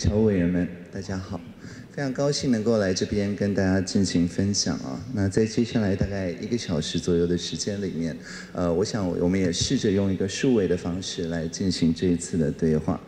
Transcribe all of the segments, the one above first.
侨务委员们，大家好，非常高兴能够来这边跟大家进行分享啊。那在接下来大概一个小时左右的时间里面，呃，我想我们也试着用一个数位的方式来进行这一次的对话。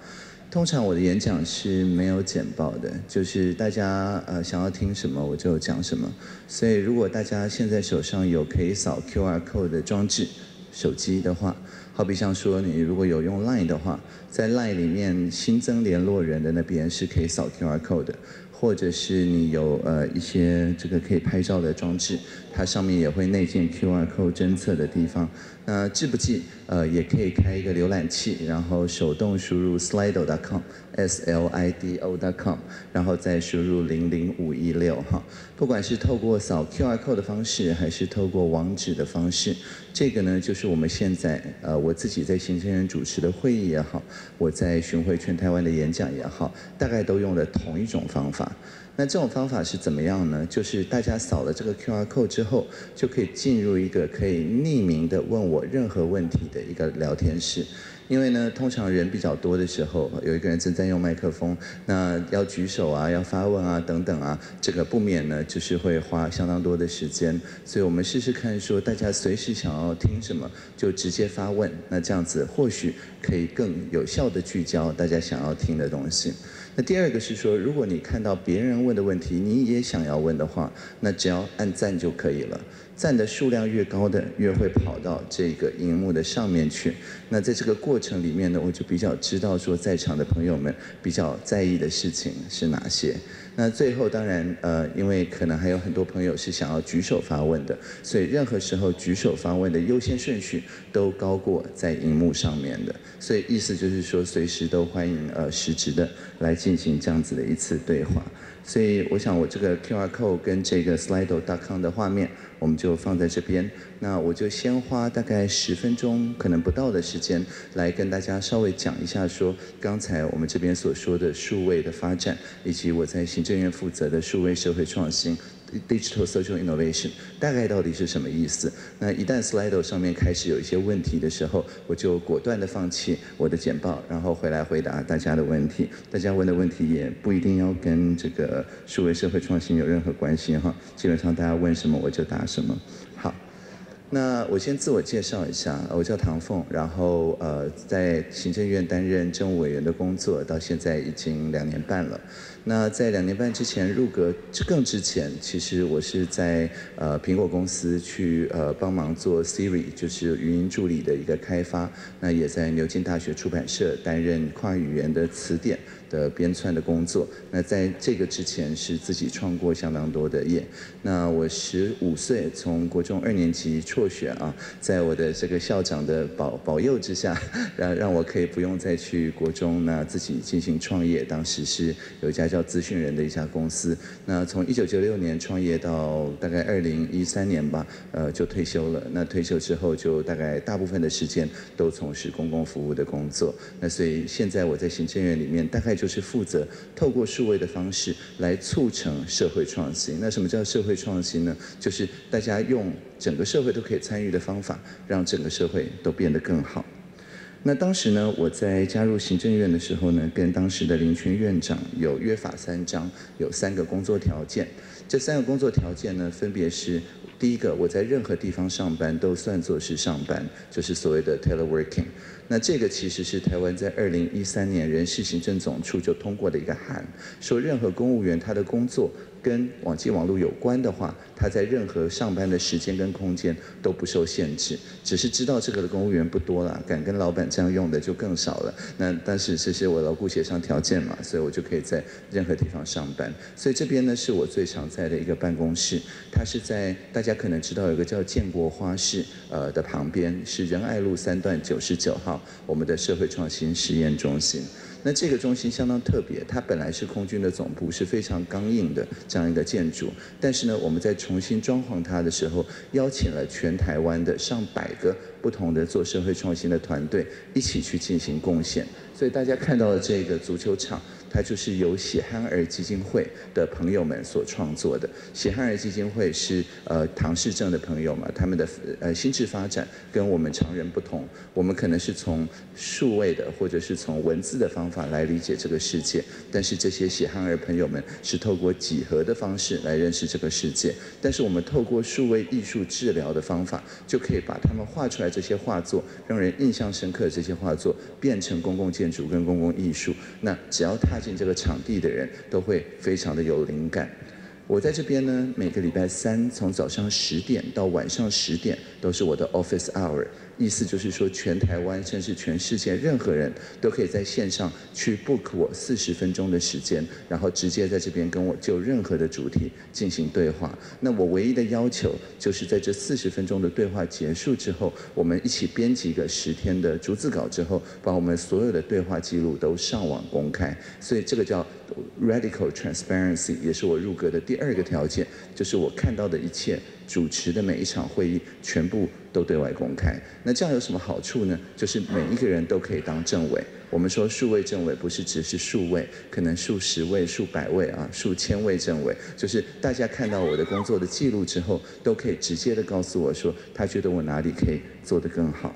通常我的演讲是没有简报的，就是大家呃想要听什么我就讲什么。所以如果大家现在手上有可以扫 QR code 的装置，手机的话，好比像说你如果有用 Line 的话，在 Line 里面新增联络人的那边是可以扫 QR code 的，或者是你有呃一些这个可以拍照的装置，它上面也会内建 QR code 侦测的地方。那记不记？呃，也可以开一个浏览器，然后手动输入 slido.com，s l i d o.com，然后再输入零零五一六哈。不管是透过扫 QR code 的方式，还是透过网址的方式，这个呢，就是我们现在呃我自己在行政院主持的会议也好，我在巡回全台湾的演讲也好，大概都用的同一种方法。那这种方法是怎么样呢？就是大家扫了这个 QR code 之后，就可以进入一个可以匿名的问我任何问题的一个聊天室。因为呢，通常人比较多的时候，有一个人正在用麦克风，那要举手啊，要发问啊，等等啊，这个不免呢，就是会花相当多的时间。所以我们试试看，说大家随时想要听什么，就直接发问。那这样子或许可以更有效的聚焦大家想要听的东西。那第二个是说，如果你看到别人问的问题，你也想要问的话，那只要按赞就可以了。赞的数量越高的，越会跑到这个荧幕的上面去。那在这个过程里面呢，我就比较知道说，在场的朋友们比较在意的事情是哪些。那最后当然，呃，因为可能还有很多朋友是想要举手发问的，所以任何时候举手发问的优先顺序都高过在荧幕上面的。所以意思就是说，随时都欢迎呃实质的来进行这样子的一次对话。所以我想我这个 QR code 跟这个 Slido.com 的画面，我们就放在这边。那我就先花大概十分钟，可能不到的时间，来跟大家稍微讲一下，说刚才我们这边所说的数位的发展，以及我在行政院负责的数位社会创新。Digital social innovation 大概到底是什么意思？那一旦 Slido 上面开始有一些问题的时候，我就果断的放弃我的简报，然后回来回答大家的问题。大家问的问题也不一定要跟这个数位社会创新有任何关系哈，基本上大家问什么我就答什么。好，那我先自我介绍一下，我叫唐凤，然后呃在行政院担任政务委员的工作，到现在已经两年半了。那在两年半之前入阁，更之前，其实我是在呃苹果公司去呃帮忙做 Siri，就是语音助理的一个开发。那也在牛津大学出版社担任跨语言的词典的编纂的工作。那在这个之前是自己创过相当多的业。那我十五岁从国中二年级辍学啊，在我的这个校长的保保佑之下，让让我可以不用再去国中，那自己进行创业。当时是有一家。叫资讯人的一家公司，那从一九九六年创业到大概二零一三年吧，呃，就退休了。那退休之后，就大概大部分的时间都从事公共服务的工作。那所以现在我在行政院里面，大概就是负责透过数位的方式来促成社会创新。那什么叫社会创新呢？就是大家用整个社会都可以参与的方法，让整个社会都变得更好。那当时呢，我在加入行政院的时候呢，跟当时的林权院长有约法三章，有三个工作条件。这三个工作条件呢，分别是：第一个，我在任何地方上班都算作是上班，就是所谓的 teleworking。那这个其实是台湾在二零一三年人事行政总处就通过的一个函，说任何公务员他的工作。跟网际网络有关的话，他在任何上班的时间跟空间都不受限制。只是知道这个的公务员不多了，敢跟老板这样用的就更少了。那但是这是我牢固协商条件嘛，所以我就可以在任何地方上班。所以这边呢是我最常在的一个办公室，它是在大家可能知道有个叫建国花市呃的旁边，是仁爱路三段九十九号，我们的社会创新实验中心。那这个中心相当特别，它本来是空军的总部，是非常刚硬的这样一个建筑。但是呢，我们在重新装潢它的时候，邀请了全台湾的上百个不同的做社会创新的团队一起去进行贡献。所以大家看到的这个足球场。它就是由血憨儿基金会的朋友们所创作的。血憨儿基金会是呃唐氏症的朋友嘛，他们的呃心智发展跟我们常人不同，我们可能是从数位的或者是从文字的方法来理解这个世界，但是这些血憨儿朋友们是透过几何的方式来认识这个世界，但是我们透过数位艺术治疗的方法，就可以把他们画出来这些画作，让人印象深刻的这些画作变成公共建筑跟公共艺术。那只要踏进这个场地的人都会非常的有灵感。我在这边呢，每个礼拜三从早上十点到晚上十点都是我的 office hour。意思就是说，全台湾甚至全世界任何人都可以在线上去 book 我四十分钟的时间，然后直接在这边跟我就任何的主题进行对话。那我唯一的要求就是在这四十分钟的对话结束之后，我们一起编辑一个十天的逐字稿之后，把我们所有的对话记录都上网公开。所以这个叫 radical transparency，也是我入阁的第二个条件，就是我看到的一切。主持的每一场会议全部都对外公开，那这样有什么好处呢？就是每一个人都可以当政委。我们说数位政委不是只是数位，可能数十位、数百位啊、数千位政委，就是大家看到我的工作的记录之后，都可以直接的告诉我说，他觉得我哪里可以做得更好。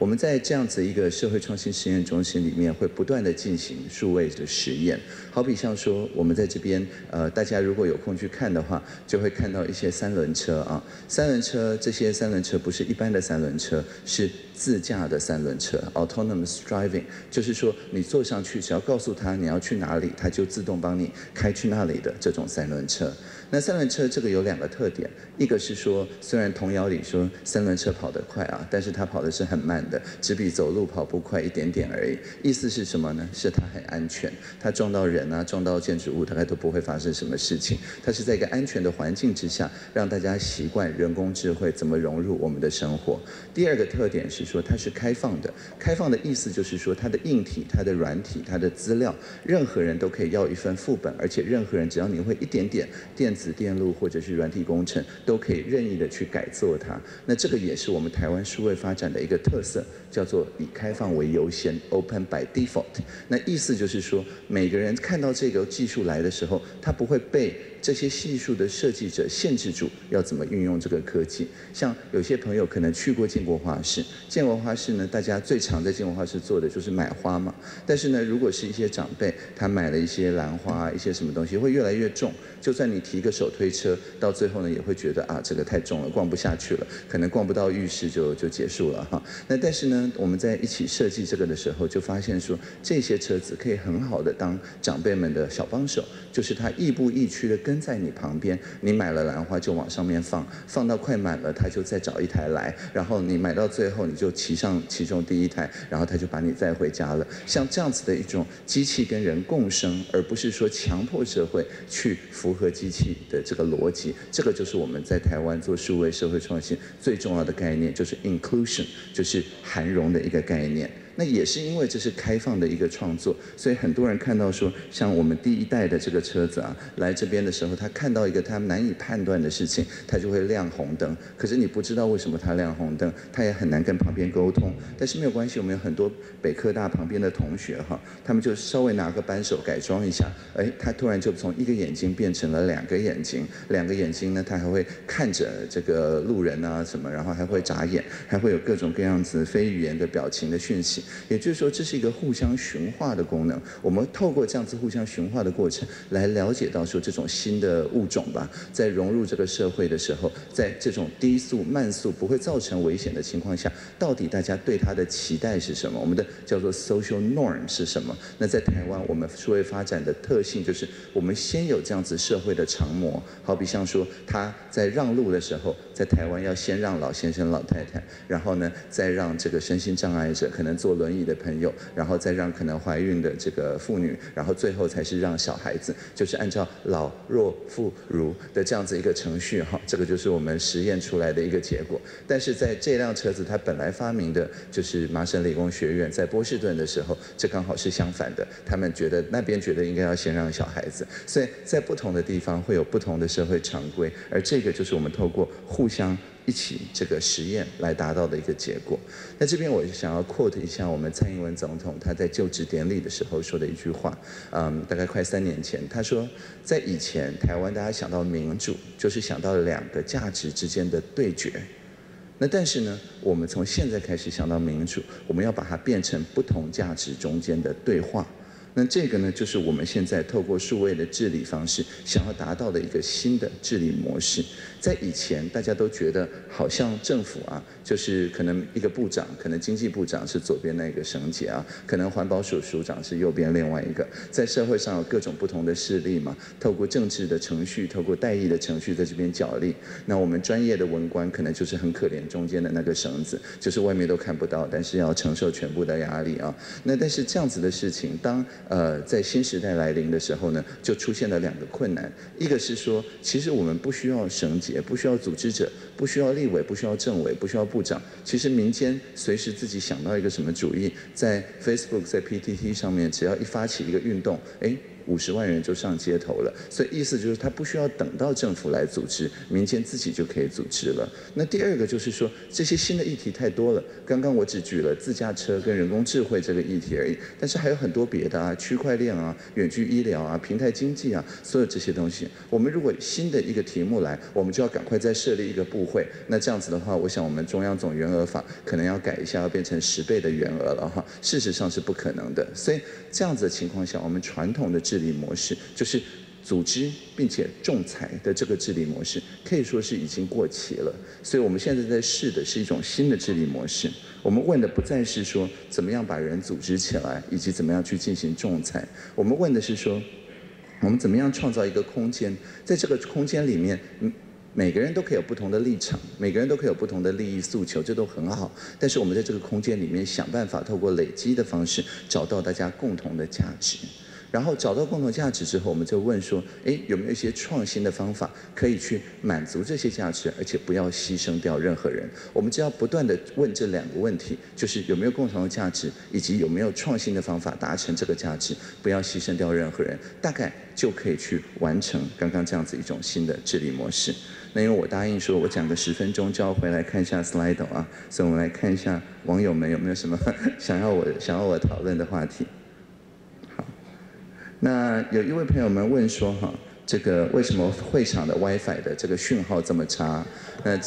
我们在这样子一个社会创新实验中心里面，会不断的进行数位的实验。好比像说，我们在这边，呃，大家如果有空去看的话，就会看到一些三轮车啊。三轮车这些三轮车不是一般的三轮车，是自驾的三轮车 （autonomous driving）。就是说，你坐上去，只要告诉他你要去哪里，他就自动帮你开去那里的这种三轮车。那三轮车这个有两个特点，一个是说，虽然童谣里说三轮车跑得快啊，但是它跑的是很慢的，只比走路跑步快一点点而已。意思是什么呢？是它很安全，它撞到人啊，撞到建筑物大概都不会发生什么事情。它是在一个安全的环境之下，让大家习惯人工智慧怎么融入我们的生活。第二个特点是说它是开放的，开放的意思就是说它的硬体、它的软体、它的资料，任何人都可以要一份副本，而且任何人只要你会一点点电子。电路或者是软体工程都可以任意的去改做它，那这个也是我们台湾数位发展的一个特色，叫做以开放为优先 （Open by Default）。那意思就是说，每个人看到这个技术来的时候，他不会被。这些系数的设计者限制住要怎么运用这个科技。像有些朋友可能去过建国花市，建国花市呢，大家最常在建国花市做的就是买花嘛。但是呢，如果是一些长辈，他买了一些兰花，一些什么东西会越来越重。就算你提个手推车，到最后呢，也会觉得啊，这个太重了，逛不下去了，可能逛不到浴室就就结束了哈。那但是呢，我们在一起设计这个的时候，就发现说，这些车子可以很好的当长辈们的小帮手，就是它亦步亦趋的。跟在你旁边，你买了兰花就往上面放，放到快满了，他就再找一台来，然后你买到最后，你就骑上其中第一台，然后他就把你载回家了。像这样子的一种机器跟人共生，而不是说强迫社会去符合机器的这个逻辑，这个就是我们在台湾做数位社会创新最重要的概念，就是 inclusion，就是含容的一个概念。那也是因为这是开放的一个创作，所以很多人看到说，像我们第一代的这个车子啊，来这边的时候，他看到一个他难以判断的事情，他就会亮红灯。可是你不知道为什么他亮红灯，他也很难跟旁边沟通。但是没有关系，我们有很多北科大旁边的同学哈，他们就稍微拿个扳手改装一下，哎，他突然就从一个眼睛变成了两个眼睛，两个眼睛呢，他还会看着这个路人啊什么，然后还会眨眼，还会有各种各样子非语言的表情的讯息。也就是说，这是一个互相驯化的功能。我们透过这样子互相驯化的过程，来了解到说这种新的物种吧，在融入这个社会的时候，在这种低速慢速不会造成危险的情况下，到底大家对它的期待是什么？我们的叫做 social norm 是什么？那在台湾，我们社会发展的特性就是，我们先有这样子社会的长模，好比像说他在让路的时候，在台湾要先让老先生、老太太，然后呢，再让这个身心障碍者可能坐。轮椅的朋友，然后再让可能怀孕的这个妇女，然后最后才是让小孩子，就是按照老弱妇孺的这样子一个程序哈，这个就是我们实验出来的一个结果。但是在这辆车子它本来发明的就是麻省理工学院在波士顿的时候，这刚好是相反的，他们觉得那边觉得应该要先让小孩子，所以在不同的地方会有不同的社会常规，而这个就是我们透过互相一起这个实验来达到的一个结果。那这边我就想要 quote 一下我们蔡英文总统他在就职典礼的时候说的一句话，嗯，大概快三年前，他说，在以前台湾大家想到民主，就是想到两个价值之间的对决。那但是呢，我们从现在开始想到民主，我们要把它变成不同价值中间的对话。那这个呢，就是我们现在透过数位的治理方式，想要达到的一个新的治理模式。在以前，大家都觉得好像政府啊，就是可能一个部长，可能经济部长是左边那个省级啊，可能环保署署长是右边另外一个。在社会上有各种不同的势力嘛，透过政治的程序，透过代议的程序在这边角力。那我们专业的文官可能就是很可怜中间的那个绳子，就是外面都看不到，但是要承受全部的压力啊。那但是这样子的事情，当呃，在新时代来临的时候呢，就出现了两个困难。一个是说，其实我们不需要绳结，不需要组织者，不需要立委，不需要政委，不需要部长。其实民间随时自己想到一个什么主意，在 Facebook、在 PTT 上面，只要一发起一个运动，哎。五十万人就上街头了，所以意思就是他不需要等到政府来组织，民间自己就可以组织了。那第二个就是说，这些新的议题太多了。刚刚我只举了自驾车跟人工智慧这个议题而已，但是还有很多别的啊，区块链啊、远距医疗啊、平台经济啊，所有这些东西。我们如果新的一个题目来，我们就要赶快再设立一个部会。那这样子的话，我想我们中央总员额法可能要改一下，要变成十倍的员额了哈。事实上是不可能的。所以这样子的情况下，我们传统的制理模式就是组织并且仲裁的这个治理模式，可以说是已经过期了。所以我们现在在试的是一种新的治理模式。我们问的不再是说怎么样把人组织起来，以及怎么样去进行仲裁。我们问的是说，我们怎么样创造一个空间，在这个空间里面，每个人都可以有不同的立场，每个人都可以有不同的利益诉求，这都很好。但是我们在这个空间里面想办法，透过累积的方式，找到大家共同的价值。然后找到共同价值之后，我们就问说：哎，有没有一些创新的方法可以去满足这些价值，而且不要牺牲掉任何人？我们只要不断的问这两个问题，就是有没有共同的价值，以及有没有创新的方法达成这个价值，不要牺牲掉任何人，大概就可以去完成刚刚这样子一种新的治理模式。那因为我答应说我讲个十分钟就要回来看一下 slide 啊，所以我们来看一下网友们有没有什么想要我想要我讨论的话题。那有一位朋友们问说哈，这个为什么会场的 WiFi 的这个讯号这么差？那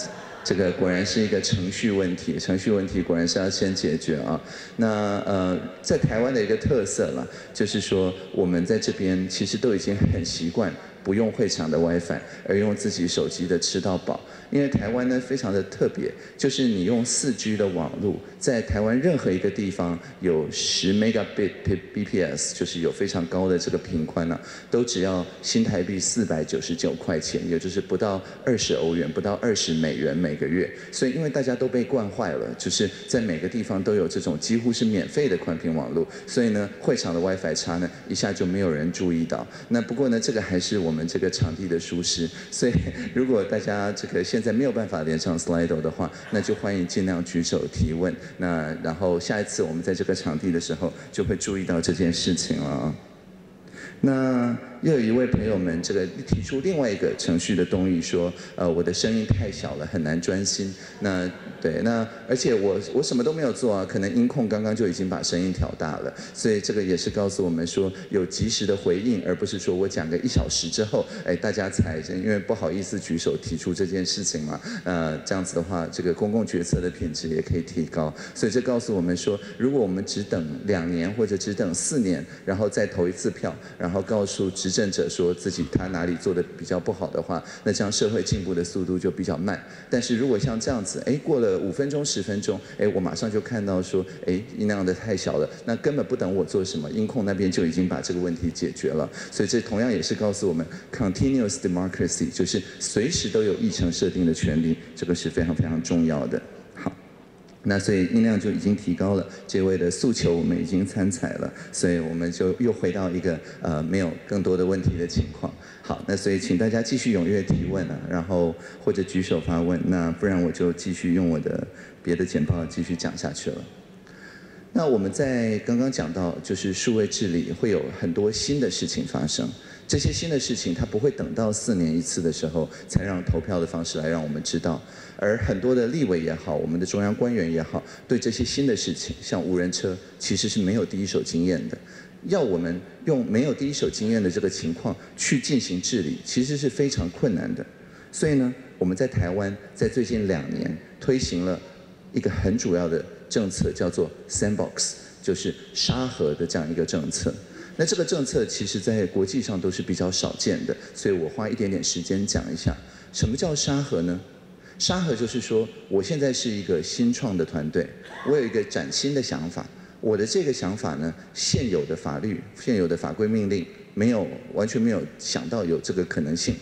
这个果然是一个程序问题，程序问题果然是要先解决啊。那呃，在台湾的一个特色了，就是说我们在这边其实都已经很习惯不用会场的 WiFi，而用自己手机的吃到饱。因为台湾呢非常的特别，就是你用四 G 的网络，在台湾任何一个地方有十 Megabit bps，就是有非常高的这个频宽呢，都只要新台币四百九十九块钱，也就是不到二十欧元，不到二十美元每个月。所以因为大家都被惯坏了，就是在每个地方都有这种几乎是免费的宽频网络，所以呢会场的 WiFi 差呢一下就没有人注意到。那不过呢这个还是我们这个场地的舒适，所以如果大家这个现在没有办法连上 Slido 的话，那就欢迎尽量举手提问。那然后下一次我们在这个场地的时候，就会注意到这件事情了。那。又有一位朋友们，这个提出另外一个程序的动议说，呃，我的声音太小了，很难专心。那对，那而且我我什么都没有做啊，可能音控刚刚就已经把声音调大了。所以这个也是告诉我们说，有及时的回应，而不是说我讲个一小时之后，哎，大家才因为不好意思举手提出这件事情嘛。呃，这样子的话，这个公共决策的品质也可以提高。所以这告诉我们说，如果我们只等两年或者只等四年，然后再投一次票，然后告诉执政者说自己他哪里做的比较不好的话，那这样社会进步的速度就比较慢。但是如果像这样子，哎，过了五分钟、十分钟，哎，我马上就看到说，哎，音量的太小了，那根本不等我做什么，音控那边就已经把这个问题解决了。所以这同样也是告诉我们，continuous democracy 就是随时都有议程设定的权利，这个是非常非常重要的。那所以音量就已经提高了，这位的诉求我们已经参采了，所以我们就又回到一个呃没有更多的问题的情况。好，那所以请大家继续踊跃提问啊，然后或者举手发问，那不然我就继续用我的别的简报继续讲下去了。那我们在刚刚讲到，就是数位治理会有很多新的事情发生。这些新的事情，它不会等到四年一次的时候才让投票的方式来让我们知道。而很多的立委也好，我们的中央官员也好，对这些新的事情，像无人车，其实是没有第一手经验的。要我们用没有第一手经验的这个情况去进行治理，其实是非常困难的。所以呢，我们在台湾在最近两年推行了一个很主要的政策，叫做 Sandbox，就是沙盒的这样一个政策。那这个政策其实在国际上都是比较少见的，所以我花一点点时间讲一下，什么叫沙盒呢？沙盒就是说，我现在是一个新创的团队，我有一个崭新的想法，我的这个想法呢，现有的法律、现有的法规命令没有完全没有想到有这个可能性。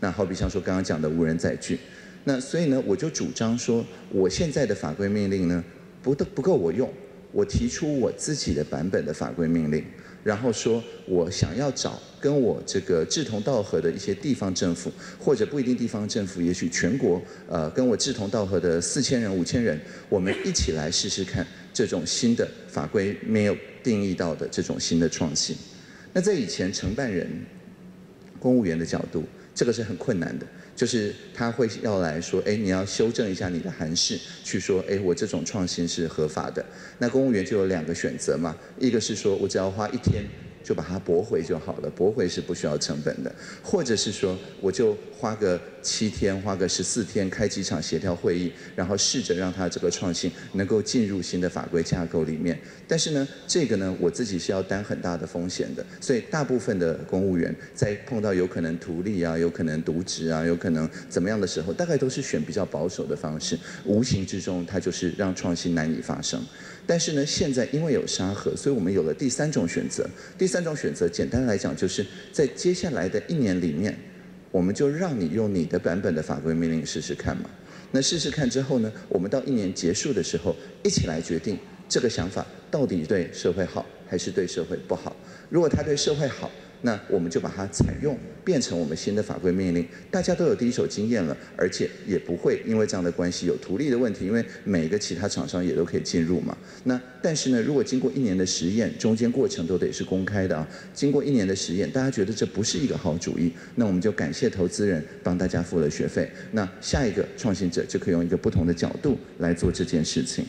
那好比像说刚刚讲的无人载具，那所以呢，我就主张说，我现在的法规命令呢，不都不够我用，我提出我自己的版本的法规命令。然后说，我想要找跟我这个志同道合的一些地方政府，或者不一定地方政府，也许全国，呃，跟我志同道合的四千人、五千人，我们一起来试试看这种新的法规没有定义到的这种新的创新。那在以前承办人、公务员的角度，这个是很困难的。就是他会要来说，哎，你要修正一下你的函释，去说，哎，我这种创新是合法的。那公务员就有两个选择嘛，一个是说我只要花一天。就把它驳回就好了，驳回是不需要成本的，或者是说，我就花个七天，花个十四天，开几场协调会议，然后试着让它这个创新能够进入新的法规架构里面。但是呢，这个呢，我自己是要担很大的风险的，所以大部分的公务员在碰到有可能图利啊、有可能渎职啊、有可能怎么样的时候，大概都是选比较保守的方式，无形之中它就是让创新难以发生。但是呢，现在因为有沙盒，所以我们有了第三种选择。第三种选择，简单来讲，就是在接下来的一年里面，我们就让你用你的版本的法规命令试试看嘛。那试试看之后呢，我们到一年结束的时候，一起来决定这个想法到底对社会好还是对社会不好。如果他对社会好，那我们就把它采用，变成我们新的法规命令。大家都有第一手经验了，而且也不会因为这样的关系有图利的问题，因为每一个其他厂商也都可以进入嘛。那但是呢，如果经过一年的实验，中间过程都得是公开的啊。经过一年的实验，大家觉得这不是一个好主意，那我们就感谢投资人帮大家付了学费。那下一个创新者就可以用一个不同的角度来做这件事情。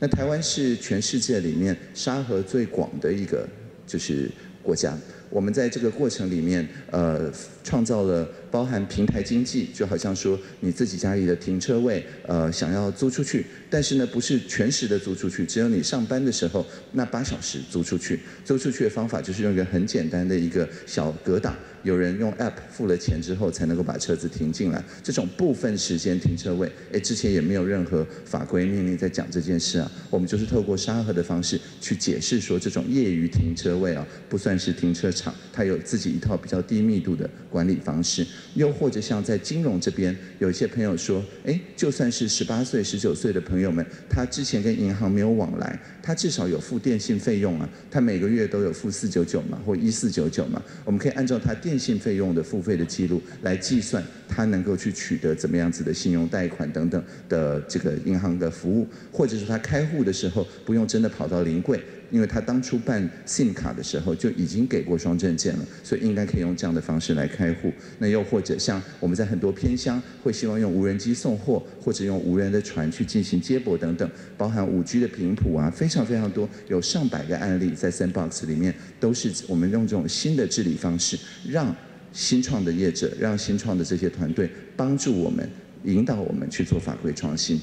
那台湾是全世界里面沙盒最广的一个就是国家。我们在这个过程里面，呃，创造了包含平台经济，就好像说你自己家里的停车位，呃，想要租出去，但是呢，不是全时的租出去，只有你上班的时候那八小时租出去。租出去的方法就是用一个很简单的一个小格挡。有人用 App 付了钱之后，才能够把车子停进来。这种部分时间停车位，哎，之前也没有任何法规命令在讲这件事啊。我们就是透过沙盒的方式去解释说，这种业余停车位啊，不算是停车场，它有自己一套比较低密度的管理方式。又或者像在金融这边，有一些朋友说，哎，就算是十八岁、十九岁的朋友们，他之前跟银行没有往来，他至少有付电信费用啊，他每个月都有付四九九嘛，或一四九九嘛，我们可以按照他电电信费用的付费的记录来计算，他能够去取得怎么样子的信用贷款等等的这个银行的服务，或者是他开户的时候不用真的跑到临柜。因为他当初办 SIM 卡的时候就已经给过双证件了，所以应该可以用这样的方式来开户。那又或者像我们在很多偏乡会希望用无人机送货，或者用无人的船去进行接驳等等，包含五 G 的频谱啊，非常非常多，有上百个案例在 Sandbox 里面，都是我们用这种新的治理方式，让新创的业者，让新创的这些团队帮助我们，引导我们去做法规创新。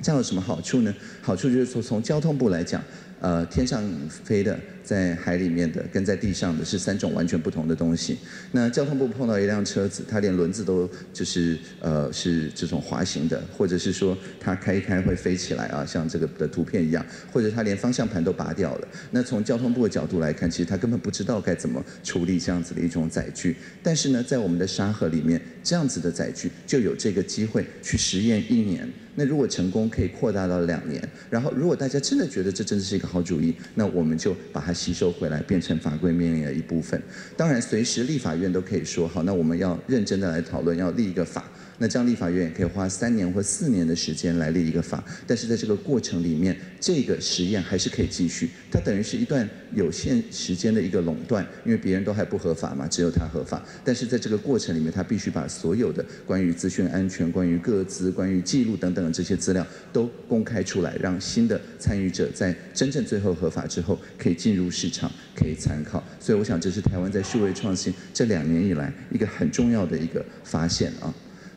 这样有什么好处呢？好处就是说，从交通部来讲，呃，天上飞的。在海里面的跟在地上的是三种完全不同的东西。那交通部碰到一辆车子，它连轮子都就是呃是这种滑行的，或者是说它开一开会飞起来啊，像这个的图片一样，或者它连方向盘都拔掉了。那从交通部的角度来看，其实他根本不知道该怎么处理这样子的一种载具。但是呢，在我们的沙盒里面，这样子的载具就有这个机会去实验一年。那如果成功，可以扩大到两年。然后如果大家真的觉得这真的是一个好主意，那我们就把它吸收回来，变成法规命令的一部分。当然，随时立法院都可以说好，那我们要认真的来讨论，要立一个法。那这样立法院也可以花三年或四年的时间来立一个法，但是在这个过程里面，这个实验还是可以继续。它等于是一段有限时间的一个垄断，因为别人都还不合法嘛，只有它合法。但是在这个过程里面，它必须把所有的关于资讯安全、关于各资、关于记录等等的这些资料都公开出来，让新的参与者在真正最后合法之后可以进入市场，可以参考。所以我想，这是台湾在数位创新这两年以来一个很重要的一个发现啊。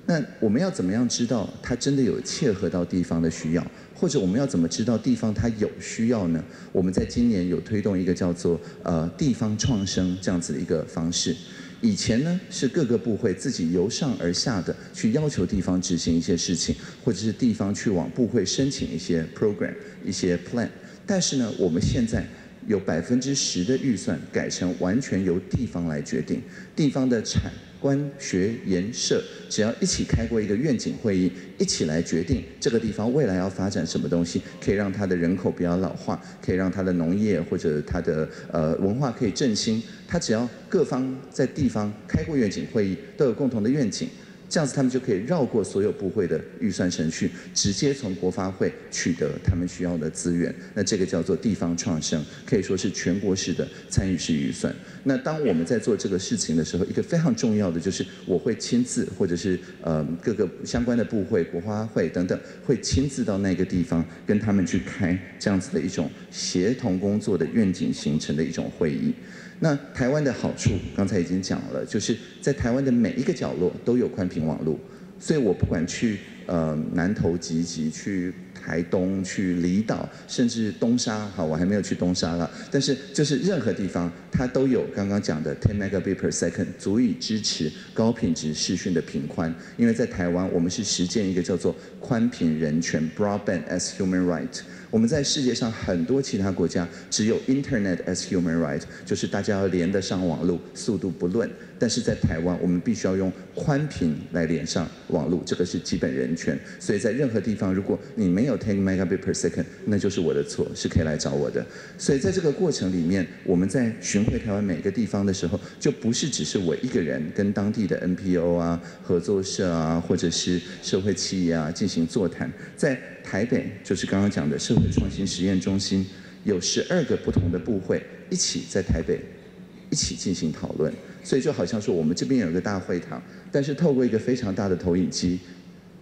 那我们要怎么样知道它真的有切合到地方的需要，或者我们要怎么知道地方它有需要呢？我们在今年有推动一个叫做呃地方创生这样子的一个方式。以前呢是各个部会自己由上而下的去要求地方执行一些事情，或者是地方去往部会申请一些 program、一些 plan。但是呢，我们现在有百分之十的预算改成完全由地方来决定，地方的产。官学研社只要一起开过一个愿景会议，一起来决定这个地方未来要发展什么东西，可以让它的人口不要老化，可以让它的农业或者它的呃文化可以振兴。它只要各方在地方开过愿景会议，都有共同的愿景。这样子，他们就可以绕过所有部会的预算程序，直接从国发会取得他们需要的资源。那这个叫做地方创生，可以说是全国式的参与式预算。那当我们在做这个事情的时候，一个非常重要的就是，我会亲自，或者是呃各个相关的部会、国发会等等，会亲自到那个地方跟他们去开这样子的一种协同工作的愿景形成的一种会议。那台湾的好处，刚才已经讲了，就是在台湾的每一个角落都有宽频网络，所以我不管去呃南投集集去。台东去离岛，甚至东沙，好，我还没有去东沙了。但是就是任何地方，它都有刚刚讲的 ten megabit per second，足以支持高品质视讯的频宽。因为在台湾，我们是实践一个叫做宽频人权 （broadband as human right）。我们在世界上很多其他国家只有 internet as human right，就是大家要连得上网络，速度不论。但是在台湾，我们必须要用宽频来连上网络，这个是基本人权。所以在任何地方，如果你没有 ten megabit per second，那就是我的错，是可以来找我的。所以在这个过程里面，我们在巡回台湾每个地方的时候，就不是只是我一个人跟当地的 NPO 啊、合作社啊，或者是社会企业啊进行座谈。在台北，就是刚刚讲的社会创新实验中心，有十二个不同的部会一起在台北一起进行讨论。所以就好像说，我们这边有一个大会堂，但是透过一个非常大的投影机，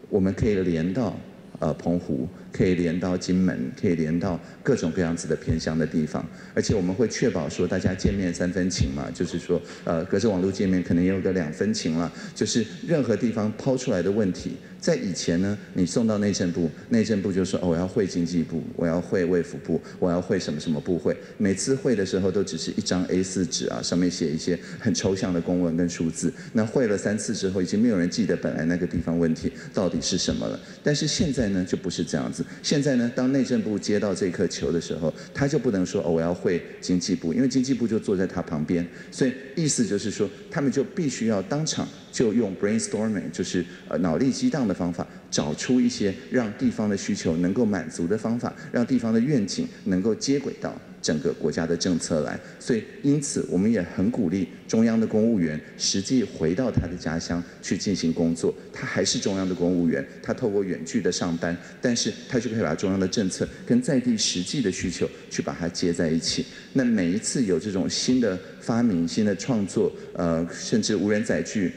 我们可以连到呃澎湖，可以连到金门，可以连到各种各样子的偏乡的地方，而且我们会确保说大家见面三分情嘛，就是说呃隔着网络见面可能也有个两分情了，就是任何地方抛出来的问题。在以前呢，你送到内政部，内政部就说哦，我要会经济部，我要会卫福部，我要会什么什么部会。每次会的时候都只是一张 A4 纸啊，上面写一些很抽象的公文跟数字。那会了三次之后，已经没有人记得本来那个地方问题到底是什么了。但是现在呢，就不是这样子。现在呢，当内政部接到这颗球的时候，他就不能说哦，我要会经济部，因为经济部就坐在他旁边。所以意思就是说，他们就必须要当场。就用 brainstorming，就是呃脑力激荡的方法，找出一些让地方的需求能够满足的方法，让地方的愿景能够接轨到整个国家的政策来。所以，因此我们也很鼓励中央的公务员实际回到他的家乡去进行工作。他还是中央的公务员，他透过远距的上班，但是他就可以把中央的政策跟在地实际的需求去把它接在一起。那每一次有这种新的发明、新的创作，呃，甚至无人载具。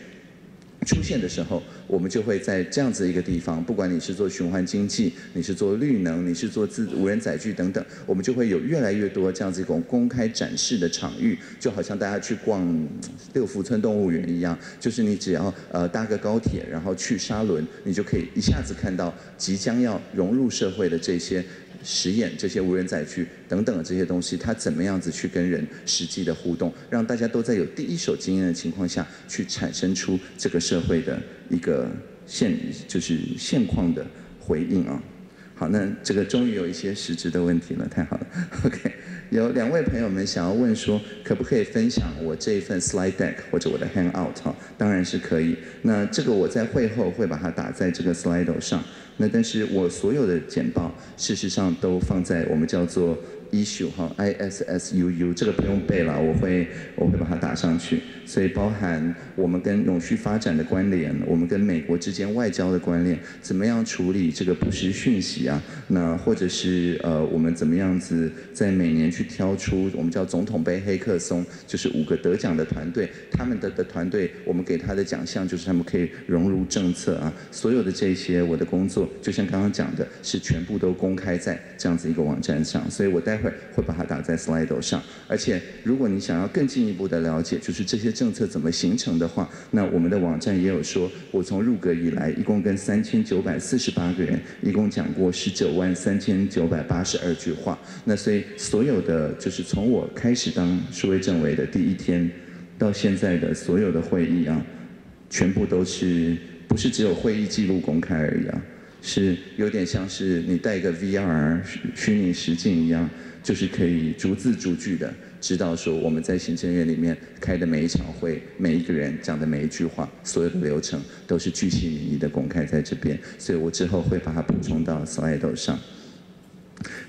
出现的时候，我们就会在这样子一个地方，不管你是做循环经济，你是做绿能，你是做自无人载具等等，我们就会有越来越多这样子一种公开展示的场域，就好像大家去逛六福村动物园一样，就是你只要呃搭个高铁，然后去沙轮，你就可以一下子看到即将要融入社会的这些。实验这些无人载具等等的这些东西，它怎么样子去跟人实际的互动，让大家都在有第一手经验的情况下去产生出这个社会的一个现就是现况的回应啊。好，那这个终于有一些实质的问题了，太好了。OK，有两位朋友们想要问说，可不可以分享我这一份 slide deck 或者我的 hangout 哈？当然是可以。那这个我在会后会把它打在这个 slide 上。那但是我所有的简报，事实上都放在我们叫做 issue 哈，I S S U U 这个不用背了，我会我会把它打上去。所以包含我们跟永续发展的关联，我们跟美国之间外交的关联，怎么样处理这个不实讯息啊？那或者是呃，我们怎么样子在每年去挑出我们叫总统杯黑客松，就是五个得奖的团队，他们的的团队，我们给他的奖项就是他们可以融入政策啊。所有的这些我的工作，就像刚刚讲的，是全部都公开在这样子一个网站上，所以我带会会把它打在 Slido 上。而且如果你想要更进一步的了解，就是这些。政策怎么形成的话，那我们的网站也有说，我从入阁以来，一共跟三千九百四十八个人，一共讲过十九万三千九百八十二句话。那所以所有的就是从我开始当数位政委的第一天，到现在的所有的会议啊，全部都是不是只有会议记录公开而已啊，是有点像是你带个 VR 虚拟实境一样，就是可以逐字逐句的。知道说我们在行政院里面开的每一场会，每一个人讲的每一句话，所有的流程都是具细民意的公开在这边，所以我之后会把它补充到 slide 上。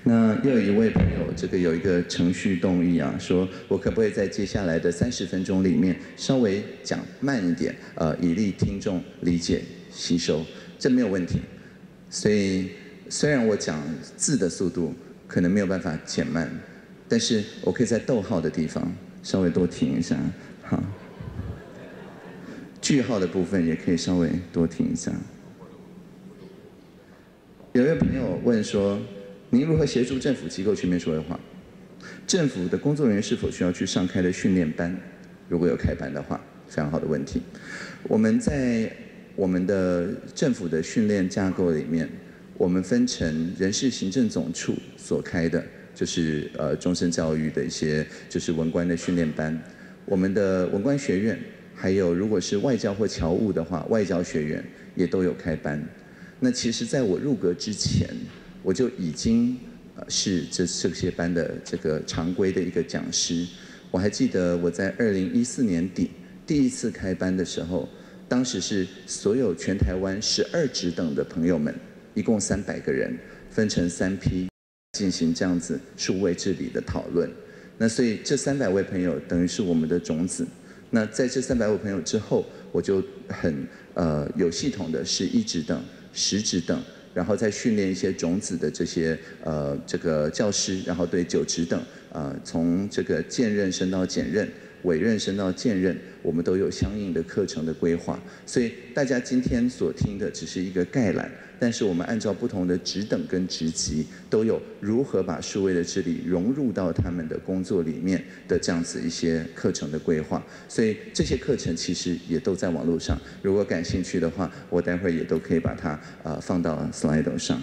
那又有一位朋友，这个有一个程序动议啊，说我可不可以在接下来的三十分钟里面稍微讲慢一点，呃，以利听众理解吸收，这没有问题。所以虽然我讲字的速度可能没有办法减慢。但是我可以在逗号的地方稍微多停一下，好。句号的部分也可以稍微多停一下。有一位朋友问说：“您如何协助政府机构全面说话？政府的工作人员是否需要去上开的训练班？如果有开班的话，非常好的问题。我们在我们的政府的训练架构里面，我们分成人事行政总处所开的。”就是呃，终身教育的一些就是文官的训练班，我们的文官学院，还有如果是外交或侨务的话，外交学院也都有开班。那其实在我入阁之前，我就已经呃是这这些班的这个常规的一个讲师。我还记得我在二零一四年底第一次开班的时候，当时是所有全台湾十二职等的朋友们，一共三百个人，分成三批。进行这样子数位治理的讨论，那所以这三百位朋友等于是我们的种子。那在这三百位朋友之后，我就很呃有系统的是一职等、十职等，然后再训练一些种子的这些呃这个教师，然后对九职等呃从这个兼任升到兼任。委任升到兼任，我们都有相应的课程的规划，所以大家今天所听的只是一个概览，但是我们按照不同的职等跟职级，都有如何把数位的治理融入到他们的工作里面的这样子一些课程的规划，所以这些课程其实也都在网络上，如果感兴趣的话，我待会儿也都可以把它呃放到 slide 上。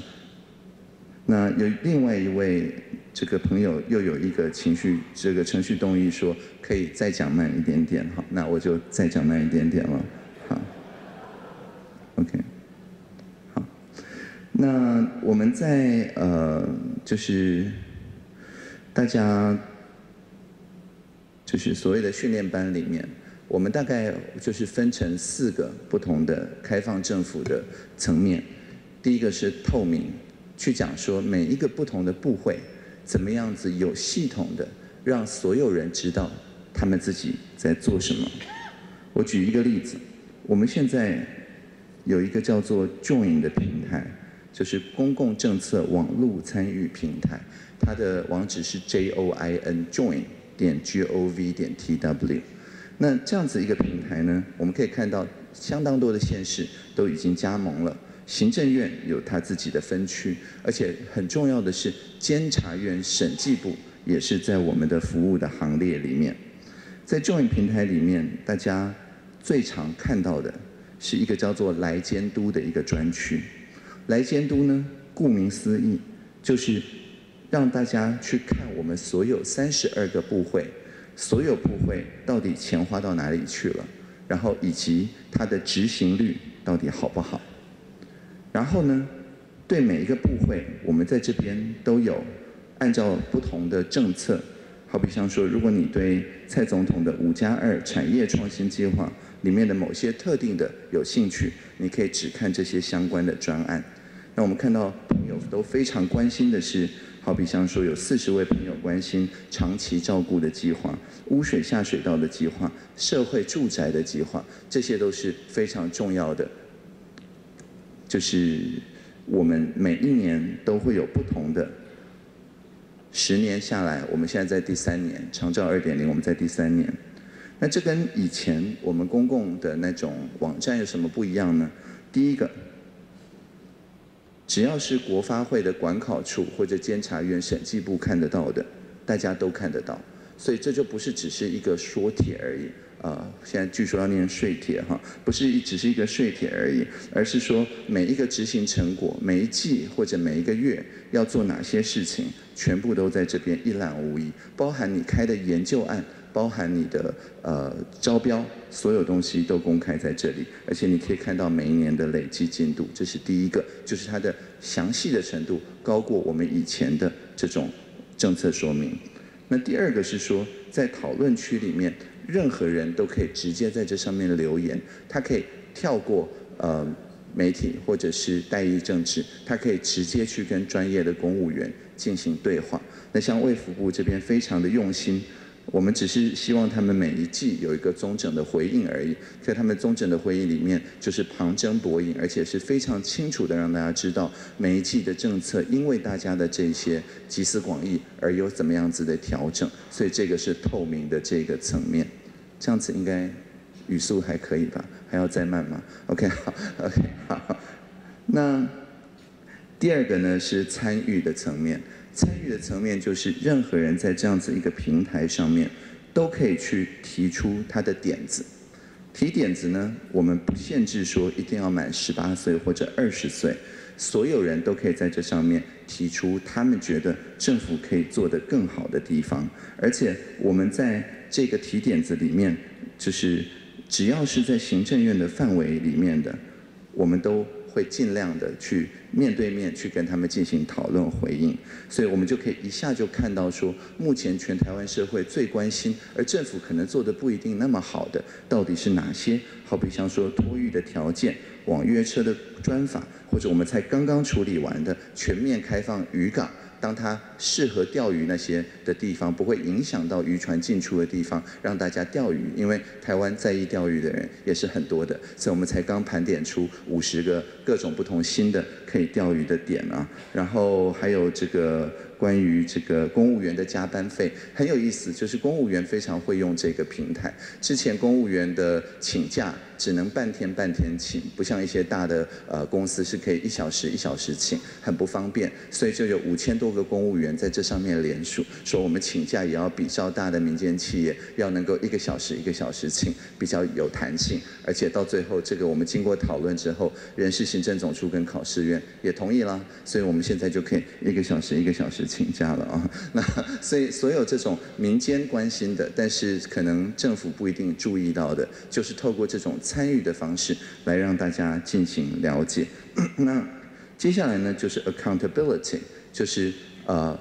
那有另外一位。这个朋友又有一个情绪，这个程序动议说可以再讲慢一点点，好，那我就再讲慢一点点了，好，OK，好，那我们在呃，就是大家就是所谓的训练班里面，我们大概就是分成四个不同的开放政府的层面，第一个是透明，去讲说每一个不同的部会。怎么样子有系统的让所有人知道他们自己在做什么？我举一个例子，我们现在有一个叫做 Join 的平台，就是公共政策网络参与平台，它的网址是 J O I N Join 点 G O V 点 T W。那这样子一个平台呢，我们可以看到相当多的县市都已经加盟了。行政院有他自己的分区，而且很重要的是，监察院审计部也是在我们的服务的行列里面。在 Join 平台里面，大家最常看到的是一个叫做“来监督”的一个专区。来监督呢，顾名思义，就是让大家去看我们所有三十二个部会，所有部会到底钱花到哪里去了，然后以及它的执行率到底好不好。然后呢，对每一个部会，我们在这边都有按照不同的政策，好比像说，如果你对蔡总统的五加二产业创新计划里面的某些特定的有兴趣，你可以只看这些相关的专案。那我们看到朋友都非常关心的是，好比像说有四十位朋友关心长期照顾的计划、污水下水道的计划、社会住宅的计划，这些都是非常重要的。就是我们每一年都会有不同的。十年下来，我们现在在第三年，长照二点零，我们在第三年。那这跟以前我们公共的那种网站有什么不一样呢？第一个，只要是国发会的管考处或者监察院审计部看得到的，大家都看得到，所以这就不是只是一个说帖而已。呃，现在据说要念税帖哈，不是只是一个税帖而已，而是说每一个执行成果，每一季或者每一个月要做哪些事情，全部都在这边一览无遗，包含你开的研究案，包含你的呃招标，所有东西都公开在这里，而且你可以看到每一年的累计进度，这是第一个，就是它的详细的程度高过我们以前的这种政策说明。那第二个是说，在讨论区里面。任何人都可以直接在这上面留言，他可以跳过呃媒体或者是代议政治，他可以直接去跟专业的公务员进行对话。那像卫福部这边非常的用心。我们只是希望他们每一季有一个中整的回应而已，在他们中整的回应里面，就是旁征博引，而且是非常清楚的让大家知道每一季的政策，因为大家的这些集思广益而有怎么样子的调整，所以这个是透明的这个层面，这样子应该语速还可以吧？还要再慢吗？OK 好，OK 好。那第二个呢是参与的层面。参与的层面就是任何人在这样子一个平台上面，都可以去提出他的点子。提点子呢，我们不限制说一定要满十八岁或者二十岁，所有人都可以在这上面提出他们觉得政府可以做得更好的地方。而且我们在这个提点子里面，就是只要是在行政院的范围里面的，我们都。会尽量的去面对面去跟他们进行讨论回应，所以我们就可以一下就看到说，目前全台湾社会最关心，而政府可能做的不一定那么好的，到底是哪些？好比像说托育的条件、网约车的专法，或者我们才刚刚处理完的全面开放渔港。当他适合钓鱼那些的地方，不会影响到渔船进出的地方，让大家钓鱼。因为台湾在意钓鱼的人也是很多的，所以我们才刚盘点出五十个各种不同新的可以钓鱼的点啊。然后还有这个。关于这个公务员的加班费很有意思，就是公务员非常会用这个平台。之前公务员的请假只能半天半天请，不像一些大的呃公司是可以一小时一小时请，很不方便。所以就有五千多个公务员在这上面联署，说我们请假也要比较大的民间企业要能够一个小时一个小时请，比较有弹性。而且到最后，这个我们经过讨论之后，人事行政总处跟考试院也同意了，所以我们现在就可以一个小时一个小时。请假了啊，那所以所有这种民间关心的，但是可能政府不一定注意到的，就是透过这种参与的方式来让大家进行了解。那接下来呢，就是 accountability，就是呃。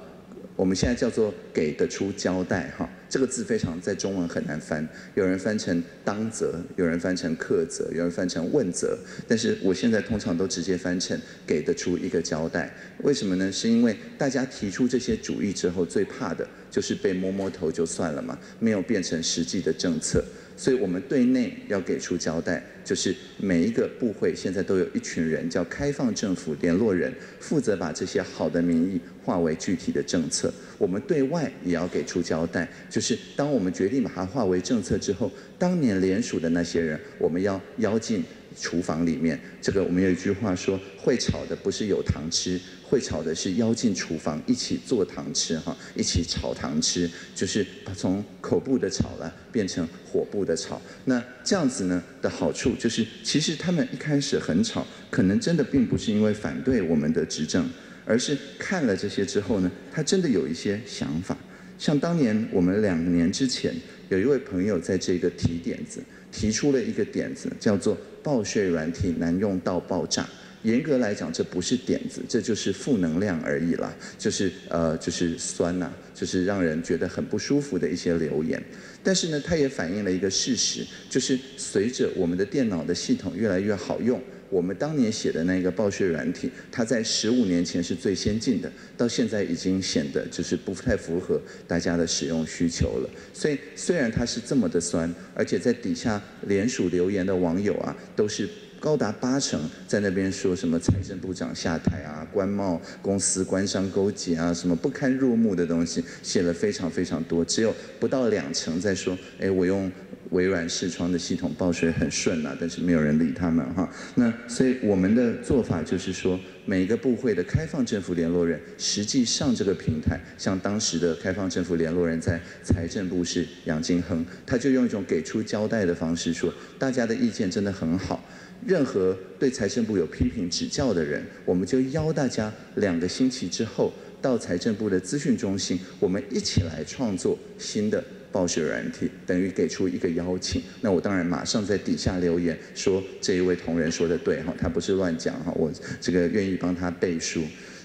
我们现在叫做给得出交代哈，这个字非常在中文很难翻，有人翻成当责，有人翻成克责，有人翻成问责，但是我现在通常都直接翻成给得出一个交代。为什么呢？是因为大家提出这些主意之后，最怕的就是被摸摸头就算了嘛，没有变成实际的政策。所以我们对内要给出交代，就是每一个部会现在都有一群人叫开放政府联络人，负责把这些好的民意化为具体的政策。我们对外也要给出交代，就是当我们决定把它化为政策之后，当年联署的那些人，我们要邀进。厨房里面，这个我们有一句话说，会炒的不是有糖吃，会炒的是邀进厨房一起做糖吃哈，一起炒糖吃，就是从口部的炒了变成火部的炒。那这样子呢的好处就是，其实他们一开始很吵，可能真的并不是因为反对我们的执政，而是看了这些之后呢，他真的有一些想法。像当年我们两年之前，有一位朋友在这个提点子。提出了一个点子，叫做报税软体难用到爆炸。严格来讲，这不是点子，这就是负能量而已啦。就是呃，就是酸呐，就是让人觉得很不舒服的一些留言。但是呢，它也反映了一个事实，就是随着我们的电脑的系统越来越好用。我们当年写的那个暴雪软体，它在十五年前是最先进的，到现在已经显得就是不太符合大家的使用需求了。所以虽然它是这么的酸，而且在底下联署留言的网友啊，都是。高达八成在那边说什么财政部长下台啊，官贸公司官商勾结啊，什么不堪入目的东西，写了非常非常多。只有不到两成在说，哎，我用微软视窗的系统报税很顺啊，但是没有人理他们哈。那所以我们的做法就是说，每一个部会的开放政府联络人，实际上这个平台，像当时的开放政府联络人在财政部是杨金亨，他就用一种给出交代的方式说，大家的意见真的很好。任何对财政部有批评指教的人，我们就邀大家两个星期之后到财政部的资讯中心，我们一起来创作新的暴雪软体，等于给出一个邀请。那我当然马上在底下留言说这一位同仁说的对哈，他不是乱讲哈，我这个愿意帮他背书。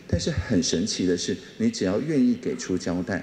但是很神奇的是，你只要愿意给出交代，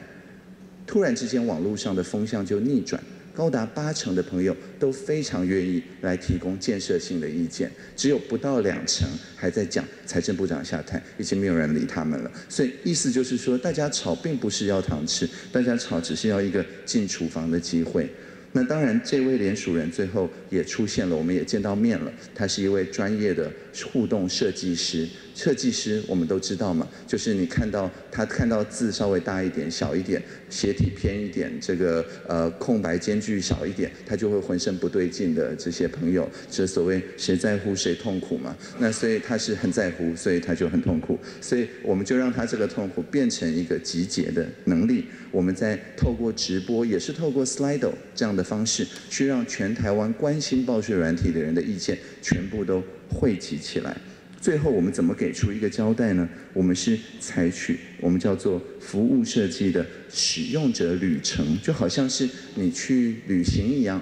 突然之间网络上的风向就逆转。高达八成的朋友都非常愿意来提供建设性的意见，只有不到两成还在讲财政部长下台，已经没有人理他们了。所以意思就是说，大家吵并不是要糖吃，大家吵只是要一个进厨房的机会。那当然，这位联署人最后也出现了，我们也见到面了。他是一位专业的互动设计师。设计师我们都知道嘛，就是你看到他看到字稍微大一点、小一点，斜体偏一点，这个呃空白间距少一点，他就会浑身不对劲的这些朋友，这所谓谁在乎谁痛苦嘛。那所以他是很在乎，所以他就很痛苦。所以我们就让他这个痛苦变成一个集结的能力。我们在透过直播，也是透过 Slido 这样的方式，去让全台湾关心报税软体的人的意见全部都汇集起来。最后我们怎么给出一个交代呢？我们是采取我们叫做服务设计的使用者旅程，就好像是你去旅行一样。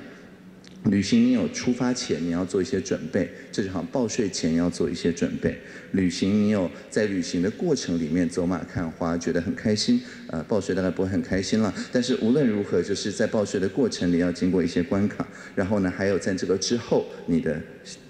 旅行你有出发前你要做一些准备，这就好像报税前要做一些准备。旅行你有在旅行的过程里面走马看花，觉得很开心。呃，报税大概不会很开心了，但是无论如何，就是在报税的过程里要经过一些关卡。然后呢，还有在这个之后你的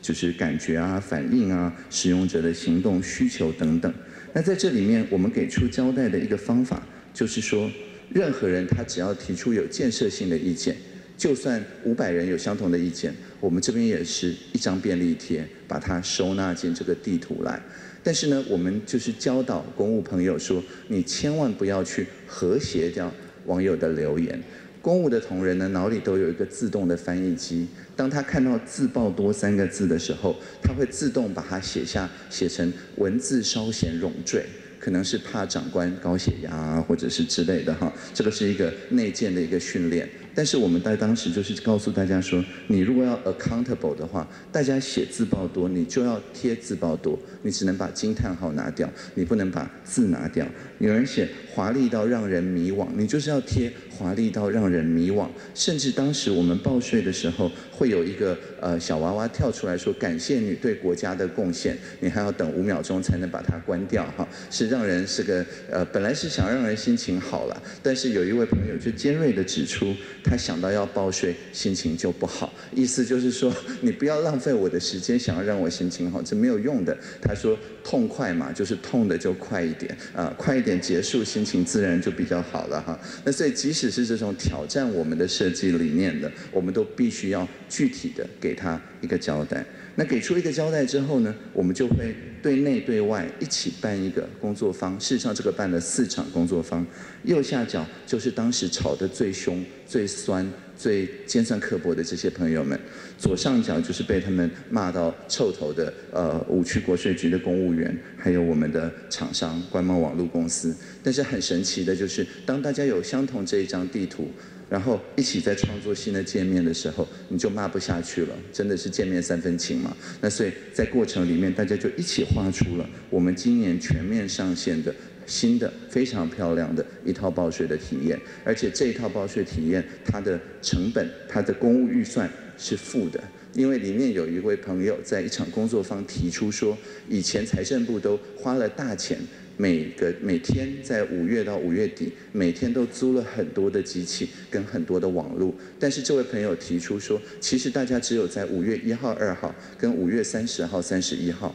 就是感觉啊、反应啊、使用者的行动需求等等。那在这里面，我们给出交代的一个方法，就是说，任何人他只要提出有建设性的意见。就算五百人有相同的意见，我们这边也是一张便利贴，把它收纳进这个地图来。但是呢，我们就是教导公务朋友说，你千万不要去和谐掉网友的留言。公务的同仁呢，脑里都有一个自动的翻译机，当他看到“自爆多”三个字的时候，他会自动把它写下，写成文字稍显冗赘。可能是怕长官高血压啊，或者是之类的哈，这个是一个内建的一个训练。但是我们在当时就是告诉大家说，你如果要 accountable 的话，大家写字报多，你就要贴字报多，你只能把惊叹号拿掉，你不能把字拿掉。有人写华丽到让人迷惘，你就是要贴华丽到让人迷惘。甚至当时我们报税的时候，会有一个呃小娃娃跳出来说感谢你对国家的贡献，你还要等五秒钟才能把它关掉哈，是让人是个呃本来是想让人心情好了，但是有一位朋友就尖锐的指出。他想到要报税，心情就不好。意思就是说，你不要浪费我的时间，想要让我心情好，这没有用的。他说痛快嘛，就是痛的就快一点啊，快一点结束，心情自然就比较好了哈。那所以，即使是这种挑战我们的设计理念的，我们都必须要具体的给他一个交代。那给出一个交代之后呢，我们就会对内对外一起办一个工作坊。事实上，这个办了四场工作坊。右下角就是当时吵得最凶、最酸、最尖酸刻薄的这些朋友们；左上角就是被他们骂到臭头的呃五区国税局的公务员，还有我们的厂商官贸网络公司。但是很神奇的就是，当大家有相同这一张地图。然后一起在创作新的界面的时候，你就骂不下去了，真的是见面三分情嘛。那所以在过程里面，大家就一起画出了我们今年全面上线的新的非常漂亮的一套报税的体验。而且这一套报税体验，它的成本、它的公务预算是负的，因为里面有一位朋友在一场工作坊提出说，以前财政部都花了大钱每个每天在五月到五月底，每天都租了很多的机器跟很多的网络。但是这位朋友提出说，其实大家只有在五月一号、二号跟五月三十号、三十一号。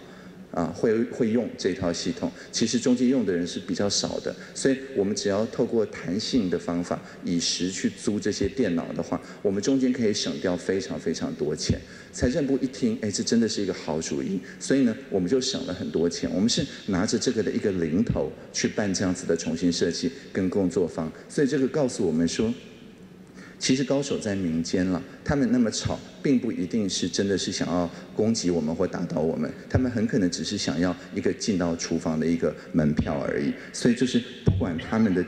啊，会会用这套系统，其实中间用的人是比较少的，所以我们只要透过弹性的方法，以时去租这些电脑的话，我们中间可以省掉非常非常多钱。财政部一听，哎，这真的是一个好主意，所以呢，我们就省了很多钱。我们是拿着这个的一个零头去办这样子的重新设计跟工作坊，所以这个告诉我们说。其实高手在民间了，他们那么吵，并不一定是真的是想要攻击我们或打倒我们，他们很可能只是想要一个进到厨房的一个门票而已。所以就是不管他们的。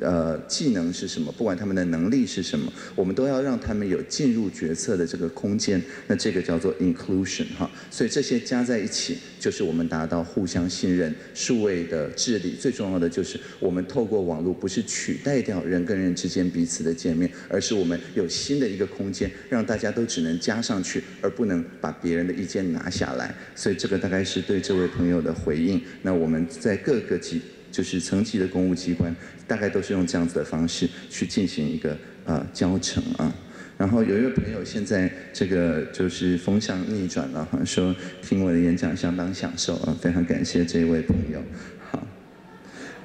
呃，技能是什么？不管他们的能力是什么，我们都要让他们有进入决策的这个空间。那这个叫做 inclusion 哈。所以这些加在一起，就是我们达到互相信任、数位的治理。最重要的就是，我们透过网络，不是取代掉人跟人之间彼此的见面，而是我们有新的一个空间，让大家都只能加上去，而不能把别人的意见拿下来。所以这个大概是对这位朋友的回应。那我们在各个级。就是层级的公务机关，大概都是用这样子的方式去进行一个呃教程啊。然后有一位朋友现在这个就是风向逆转了哈，说听我的演讲相当享受啊，非常感谢这一位朋友。好，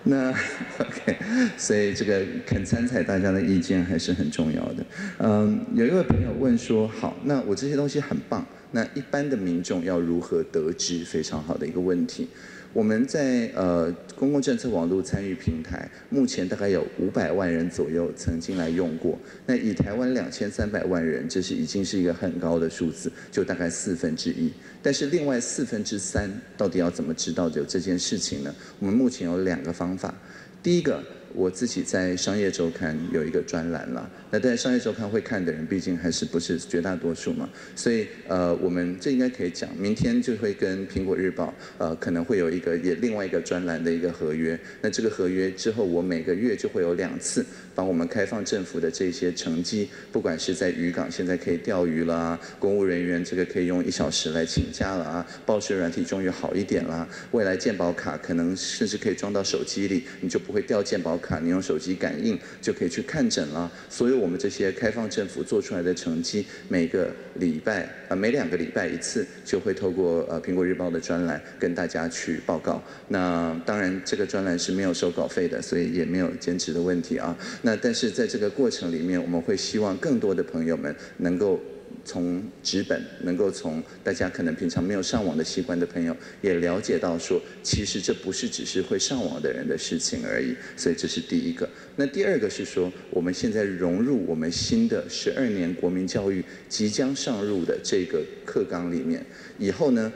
那 OK，所以这个肯参采大家的意见还是很重要的。嗯，有一位朋友问说，好，那我这些东西很棒，那一般的民众要如何得知？非常好的一个问题。我们在呃公共政策网络参与平台，目前大概有五百万人左右曾经来用过。那以台湾两千三百万人，这是已经是一个很高的数字，就大概四分之一。但是另外四分之三，到底要怎么知道有这件事情呢？我们目前有两个方法。第一个。我自己在商业周刊有一个专栏了，那在商业周刊会看的人，毕竟还是不是绝大多数嘛，所以呃，我们这应该可以讲，明天就会跟苹果日报呃可能会有一个也另外一个专栏的一个合约，那这个合约之后，我每个月就会有两次。把我们开放政府的这些成绩，不管是在渔港现在可以钓鱼啦，公务人员这个可以用一小时来请假了啊，报税软体终于好一点啦，未来健保卡可能甚至可以装到手机里，你就不会掉健保卡，卡你用手机感应就可以去看诊了。所以我们这些开放政府做出来的成绩，每个礼拜啊每两个礼拜一次就会透过呃苹果日报的专栏跟大家去报告。那当然这个专栏是没有收稿费的，所以也没有兼职的问题啊。那但是在这个过程里面，我们会希望更多的朋友们能够从纸本，能够从大家可能平常没有上网的习惯的朋友，也了解到说，其实这不是只是会上网的人的事情而已。所以这是第一个。那第二个是说，我们现在融入我们新的十二年国民教育即将上入的这个。课纲里面，以后呢，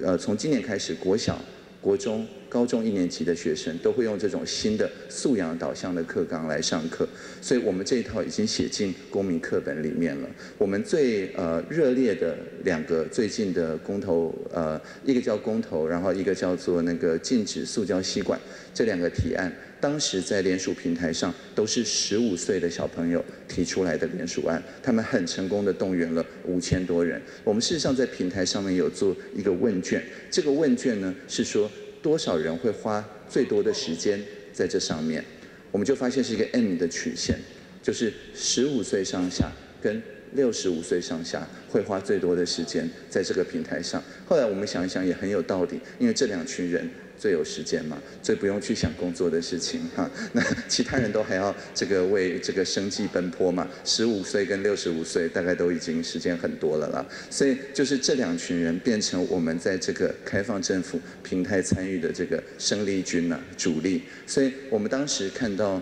呃，从今年开始，国小、国中。高中一年级的学生都会用这种新的素养导向的课纲来上课，所以我们这一套已经写进公民课本里面了。我们最呃热烈的两个最近的公投，呃，一个叫公投，然后一个叫做那个禁止塑胶吸管，这两个提案，当时在联署平台上都是十五岁的小朋友提出来的联署案，他们很成功的动员了五千多人。我们事实上在平台上面有做一个问卷，这个问卷呢是说。多少人会花最多的时间在这上面？我们就发现是一个 M 的曲线，就是十五岁上下跟六十五岁上下会花最多的时间在这个平台上。后来我们想一想也很有道理，因为这两群人。最有时间嘛，最不用去想工作的事情哈。那其他人都还要这个为这个生计奔波嘛。十五岁跟六十五岁大概都已经时间很多了啦。所以就是这两群人变成我们在这个开放政府平台参与的这个生力军呐，主力。所以我们当时看到。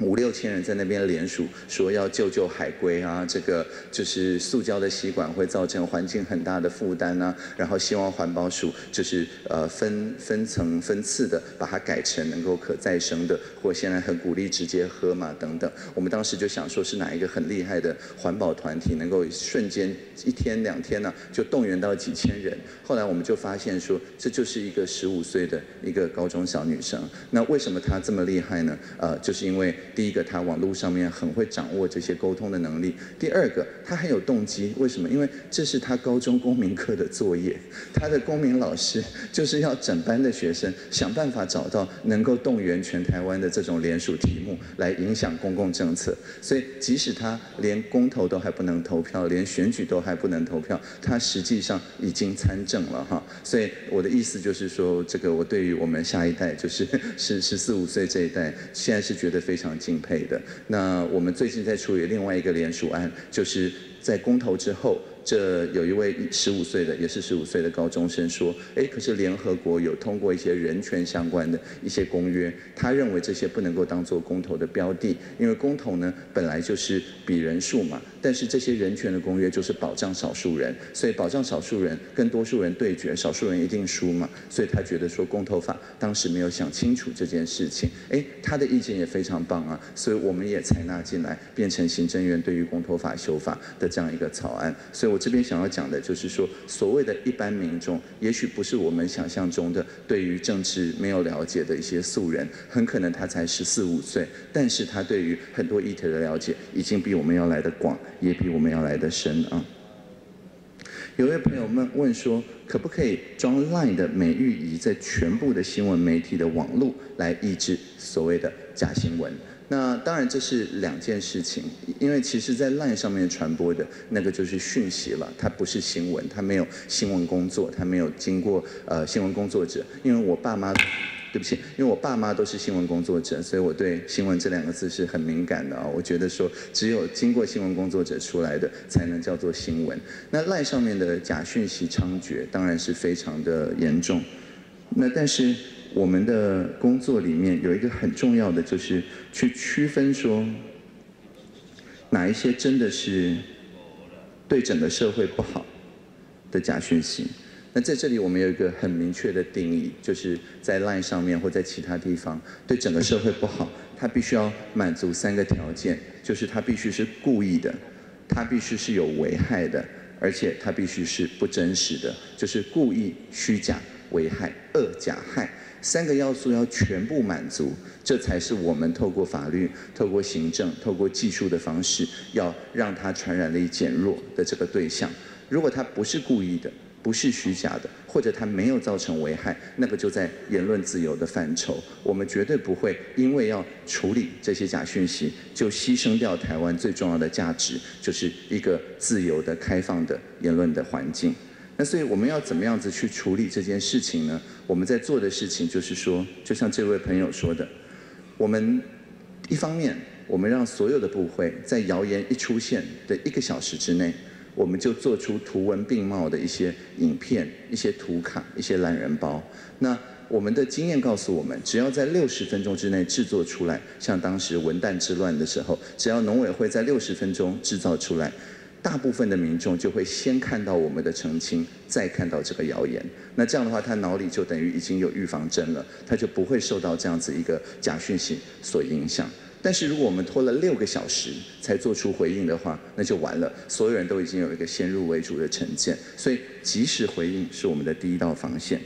五六千人在那边联署，说要救救海龟啊，这个就是塑胶的吸管会造成环境很大的负担啊，然后希望环保署就是呃分分层分次的把它改成能够可再生的，或现在很鼓励直接喝嘛等等。我们当时就想说是哪一个很厉害的环保团体能够瞬间一天两天呢就动员到几千人。后来我们就发现说这就是一个十五岁的一个高中小女生。那为什么她这么厉害呢？呃，就是因为。第一个，他网络上面很会掌握这些沟通的能力；第二个，他很有动机。为什么？因为这是他高中公民课的作业。他的公民老师就是要整班的学生想办法找到能够动员全台湾的这种联署题目，来影响公共政策。所以，即使他连公投都还不能投票，连选举都还不能投票，他实际上已经参政了哈。所以，我的意思就是说，这个我对于我们下一代，就是 十十四五岁这一代，现在是觉得非常敬佩的。那我们最近在处理另外一个联署案，就是在公投之后。这有一位十五岁的，也是十五岁的高中生说：“哎，可是联合国有通过一些人权相关的一些公约，他认为这些不能够当做公投的标的，因为公投呢本来就是比人数嘛。但是这些人权的公约就是保障少数人，所以保障少数人跟多数人对决，少数人一定输嘛。所以他觉得说公投法当时没有想清楚这件事情。哎，他的意见也非常棒啊，所以我们也采纳进来，变成行政院对于公投法修法的这样一个草案。所以。我这边想要讲的就是说，所谓的一般民众，也许不是我们想象中的对于政治没有了解的一些素人，很可能他才十四五岁，但是他对于很多议题的了解，已经比我们要来的广，也比我们要来的深啊。有位朋友们问说，可不可以装 Line 的美玉仪在全部的新闻媒体的网络来抑制所谓的假新闻？那当然这是两件事情，因为其实，在 LINE 上面传播的那个就是讯息了，它不是新闻，它没有新闻工作，它没有经过呃新闻工作者。因为我爸妈，对不起，因为我爸妈都是新闻工作者，所以我对新闻这两个字是很敏感的啊。我觉得说，只有经过新闻工作者出来的，才能叫做新闻。那 LINE 上面的假讯息猖獗，当然是非常的严重。那但是。我们的工作里面有一个很重要的，就是去区分说，哪一些真的是对整个社会不好的假讯息。那在这里我们有一个很明确的定义，就是在 LINE 上面或在其他地方对整个社会不好，它必须要满足三个条件，就是它必须是故意的，它必须是有危害的，而且它必须是不真实的，就是故意、虚假、危害、恶、假、害。三个要素要全部满足，这才是我们透过法律、透过行政、透过技术的方式，要让它传染力减弱的这个对象。如果他不是故意的，不是虚假的，或者他没有造成危害，那个就在言论自由的范畴。我们绝对不会因为要处理这些假讯息，就牺牲掉台湾最重要的价值，就是一个自由的、开放的言论的环境。那所以我们要怎么样子去处理这件事情呢？我们在做的事情就是说，就像这位朋友说的，我们一方面我们让所有的部会在谣言一出现的一个小时之内，我们就做出图文并茂的一些影片、一些图卡、一些懒人包。那我们的经验告诉我们，只要在六十分钟之内制作出来，像当时文旦之乱的时候，只要农委会在六十分钟制造出来。大部分的民众就会先看到我们的澄清，再看到这个谣言。那这样的话，他脑里就等于已经有预防针了，他就不会受到这样子一个假讯息所影响。但是如果我们拖了六个小时才做出回应的话，那就完了。所有人都已经有一个先入为主的成见，所以及时回应是我们的第一道防线。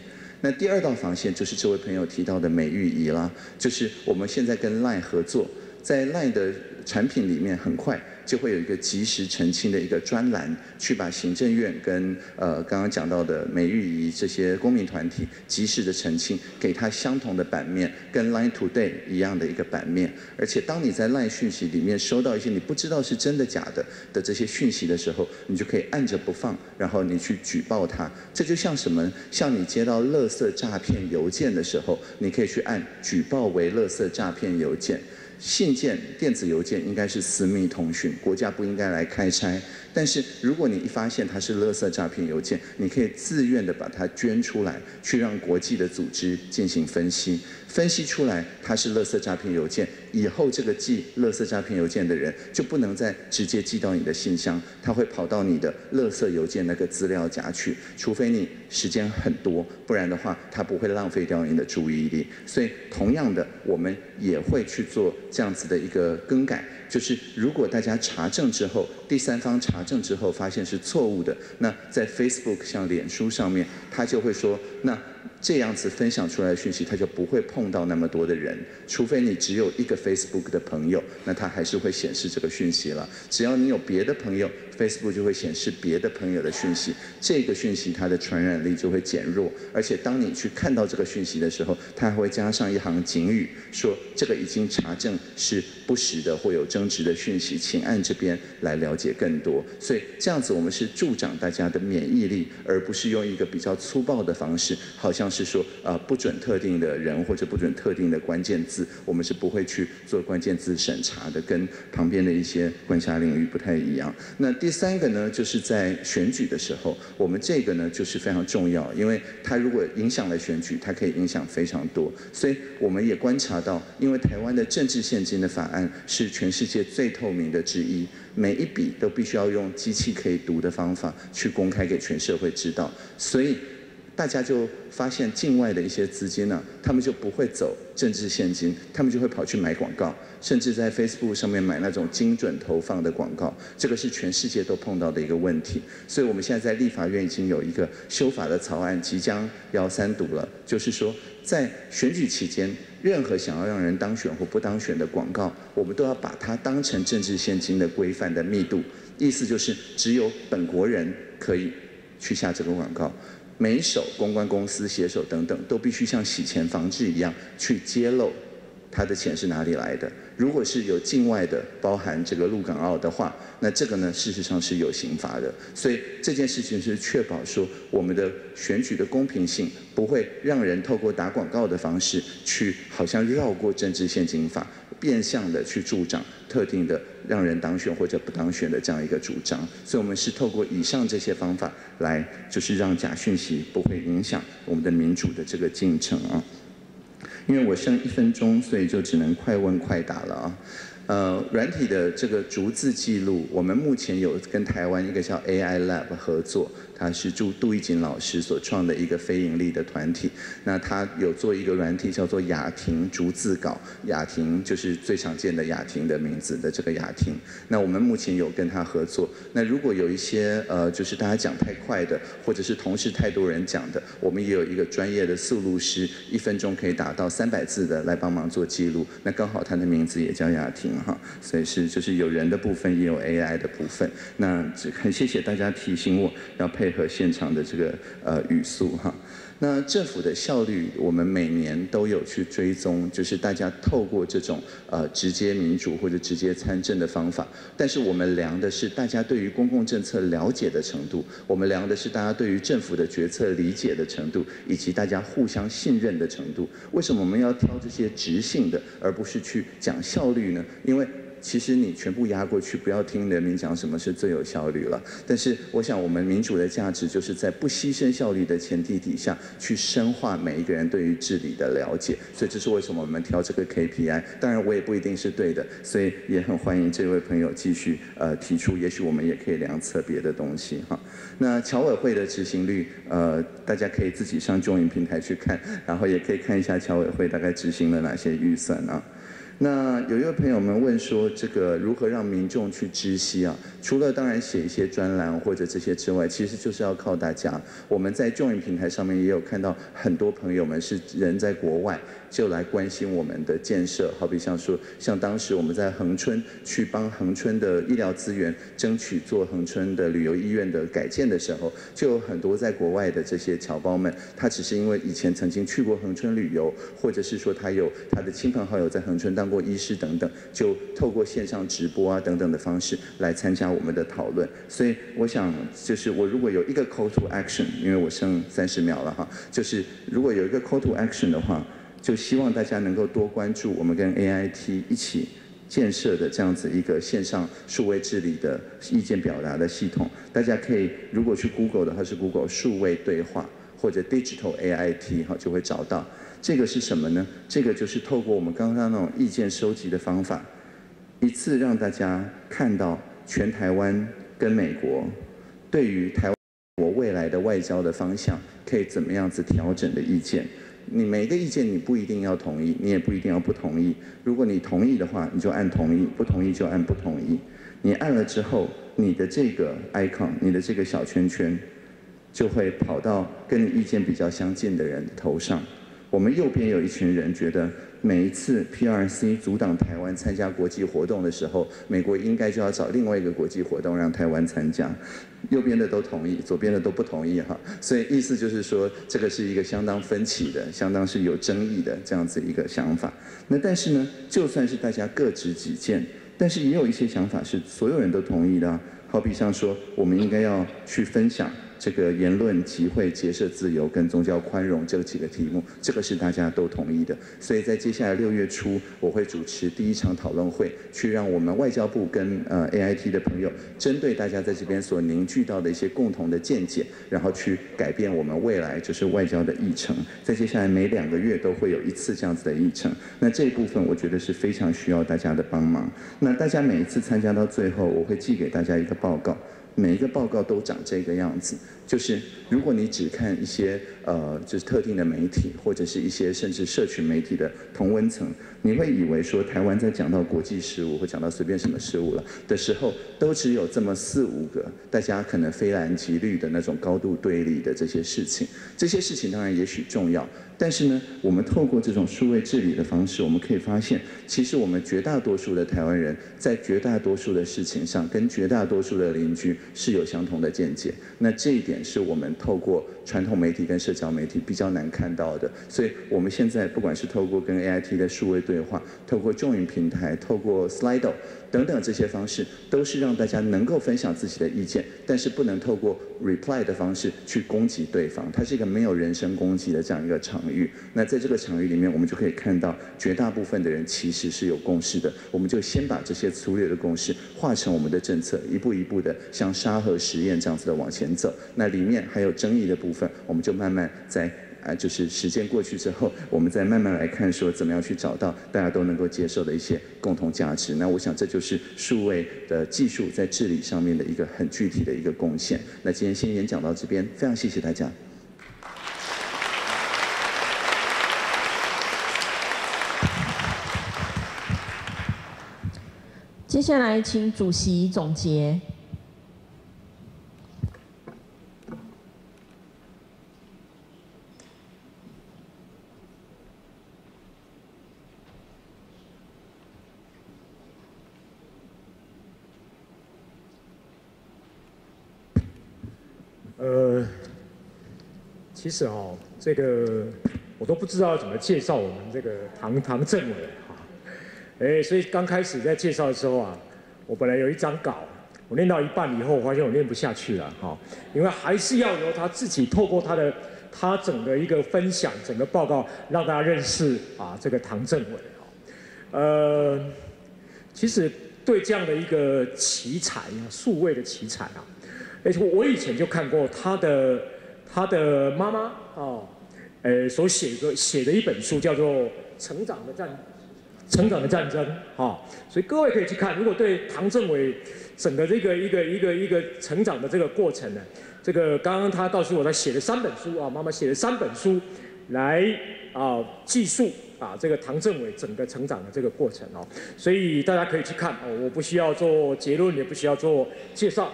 那第二道防线就是这位朋友提到的美玉仪啦，就是我们现在跟 LINE 合作，在 LINE 的产品里面很快。就会有一个及时澄清的一个专栏，去把行政院跟呃刚刚讲到的美玉仪这些公民团体及时的澄清，给他相同的版面，跟 Line Today 一样的一个版面。而且当你在 Line 讯息里面收到一些你不知道是真的假的的这些讯息的时候，你就可以按着不放，然后你去举报它。这就像什么？像你接到垃圾诈骗邮件的时候，你可以去按举报为垃圾诈骗邮件。信件、电子邮件应该是私密通讯，国家不应该来开拆。但是如果你一发现它是勒色诈骗邮件，你可以自愿的把它捐出来，去让国际的组织进行分析。分析出来它是垃圾诈骗邮件，以后这个寄垃圾诈骗邮件的人就不能再直接寄到你的信箱，他会跑到你的垃圾邮件那个资料夹去，除非你时间很多，不然的话他不会浪费掉你的注意力。所以同样的，我们也会去做这样子的一个更改，就是如果大家查证之后，第三方查证之后发现是错误的，那在 Facebook 像脸书上面，他就会说那。这样子分享出来的讯息，他就不会碰到那么多的人，除非你只有一个 Facebook 的朋友，那他还是会显示这个讯息了。只要你有别的朋友，Facebook 就会显示别的朋友的讯息，这个讯息它的传染力就会减弱。而且当你去看到这个讯息的时候，它还会加上一行警语，说这个已经查证是不实的或有争执的讯息，请按这边来了解更多。所以这样子我们是助长大家的免疫力，而不是用一个比较粗暴的方式，好像是说啊不准特定的人或者不准特定的关键字，我们是不会去做关键字审查的，跟旁边的一些关辖领域不太一样。那第第三个呢，就是在选举的时候，我们这个呢就是非常重要，因为它如果影响了选举，它可以影响非常多。所以我们也观察到，因为台湾的政治现金的法案是全世界最透明的之一，每一笔都必须要用机器可以读的方法去公开给全社会知道，所以。大家就发现境外的一些资金呢，他们就不会走政治现金，他们就会跑去买广告，甚至在 Facebook 上面买那种精准投放的广告。这个是全世界都碰到的一个问题。所以我们现在在立法院已经有一个修法的草案，即将要三读了。就是说，在选举期间，任何想要让人当选或不当选的广告，我们都要把它当成政治现金的规范的密度。意思就是，只有本国人可以去下这个广告。每一手公关公司携手等等，都必须像洗钱防治一样去揭露他的钱是哪里来的。如果是有境外的，包含这个陆港澳的话，那这个呢，事实上是有刑罚的。所以这件事情是确保说我们的选举的公平性，不会让人透过打广告的方式去好像绕过政治现金法，变相的去助长特定的让人当选或者不当选的这样一个主张。所以我们是透过以上这些方法来，就是让假讯息不会影响我们的民主的这个进程啊。因为我剩一分钟，所以就只能快问快答了啊。呃，软体的这个逐字记录，我们目前有跟台湾一个叫 AI Lab 合作。他是祝杜义锦老师所创的一个非盈利的团体，那他有做一个软体叫做雅婷逐字稿，雅婷就是最常见的雅婷的名字的这个雅婷。那我们目前有跟他合作，那如果有一些呃就是大家讲太快的，或者是同事太多人讲的，我们也有一个专业的速录师，一分钟可以达到三百字的来帮忙做记录。那刚好他的名字也叫雅婷哈，所以是就是有人的部分也有 AI 的部分。那很谢谢大家提醒我要配。配合现场的这个呃语速哈，那政府的效率，我们每年都有去追踪，就是大家透过这种呃直接民主或者直接参政的方法，但是我们量的是大家对于公共政策了解的程度，我们量的是大家对于政府的决策理解的程度，以及大家互相信任的程度。为什么我们要挑这些直性的，而不是去讲效率呢？因为其实你全部压过去，不要听人民讲什么是最有效率了。但是我想，我们民主的价值就是在不牺牲效率的前提底下，去深化每一个人对于治理的了解。所以这是为什么我们挑这个 KPI。当然我也不一定是对的，所以也很欢迎这位朋友继续呃提出，也许我们也可以量测别的东西哈。那侨委会的执行率，呃，大家可以自己上中影平台去看，然后也可以看一下侨委会大概执行了哪些预算啊。那有一位朋友们问说，这个如何让民众去知悉啊？除了当然写一些专栏或者这些之外，其实就是要靠大家。我们在众影平台上面也有看到很多朋友们是人在国外。就来关心我们的建设，好比像说，像当时我们在恒春去帮恒春的医疗资源争取做恒春的旅游医院的改建的时候，就有很多在国外的这些侨胞们，他只是因为以前曾经去过恒春旅游，或者是说他有他的亲朋好友在恒春当过医师等等，就透过线上直播啊等等的方式来参加我们的讨论。所以我想，就是我如果有一个 call to action，因为我剩三十秒了哈，就是如果有一个 call to action 的话。就希望大家能够多关注我们跟 AIT 一起建设的这样子一个线上数位治理的意见表达的系统。大家可以如果去 Google 的话是 Google 数位对话或者 Digital AIT 哈就会找到。这个是什么呢？这个就是透过我们刚刚那种意见收集的方法，一次让大家看到全台湾跟美国对于台湾国未来的外交的方向可以怎么样子调整的意见。你每一个意见你不一定要同意，你也不一定要不同意。如果你同意的话，你就按同意；不同意就按不同意。你按了之后，你的这个 icon，你的这个小圈圈，就会跑到跟你意见比较相近的人头上。我们右边有一群人觉得，每一次 PRC 阻挡台湾参加国际活动的时候，美国应该就要找另外一个国际活动让台湾参加。右边的都同意，左边的都不同意哈。所以意思就是说，这个是一个相当分歧的、相当是有争议的这样子一个想法。那但是呢，就算是大家各执己见，但是也有一些想法是所有人都同意的。好比像说，我们应该要去分享。这个言论、集会、结社自由跟宗教宽容这几个题目，这个是大家都同意的。所以在接下来六月初，我会主持第一场讨论会，去让我们外交部跟呃 AIT 的朋友，针对大家在这边所凝聚到的一些共同的见解，然后去改变我们未来就是外交的议程。在接下来每两个月都会有一次这样子的议程。那这一部分我觉得是非常需要大家的帮忙。那大家每一次参加到最后，我会寄给大家一个报告。每一个报告都长这个样子，就是如果你只看一些呃，就是特定的媒体或者是一些甚至社群媒体的同温层，你会以为说台湾在讲到国际事务或讲到随便什么事务了的时候，都只有这么四五个大家可能非蓝即绿的那种高度对立的这些事情。这些事情当然也许重要。但是呢，我们透过这种数位治理的方式，我们可以发现，其实我们绝大多数的台湾人在绝大多数的事情上，跟绝大多数的邻居是有相同的见解。那这一点是我们透过传统媒体跟社交媒体比较难看到的。所以，我们现在不管是透过跟 AIT 的数位对话，透过众云平台，透过 Slido。等等这些方式都是让大家能够分享自己的意见，但是不能透过 reply 的方式去攻击对方。它是一个没有人身攻击的这样一个场域。那在这个场域里面，我们就可以看到绝大部分的人其实是有共识的。我们就先把这些粗略的共识化成我们的政策，一步一步的像沙盒实验这样子的往前走。那里面还有争议的部分，我们就慢慢在。啊，就是时间过去之后，我们再慢慢来看，说怎么样去找到大家都能够接受的一些共同价值。那我想这就是数位的技术在治理上面的一个很具体的一个贡献。那今天先演讲到这边，非常谢谢大家。接下来请主席总结。其实哦，这个我都不知道怎么介绍我们这个唐唐政委哈，哎，所以刚开始在介绍的时候啊，我本来有一张稿，我念到一半以后，我发现我念不下去了哈，因为还是要由他自己透过他的他整个一个分享，整个报告让大家认识啊这个唐政委哈，呃，其实对这样的一个奇才啊，数位的奇才啊，而且我以前就看过他的。他的妈妈哦，呃，所写的写的一本书叫做《成长的战成长的战争》哈，所以各位可以去看。如果对唐政伟整个这个一个一个一个成长的这个过程呢，这个刚刚他告诉我，他写了三本书啊，妈妈写了三本书来啊记述啊这个唐政伟整个成长的这个过程哦，所以大家可以去看哦，我不需要做结论，也不需要做介绍。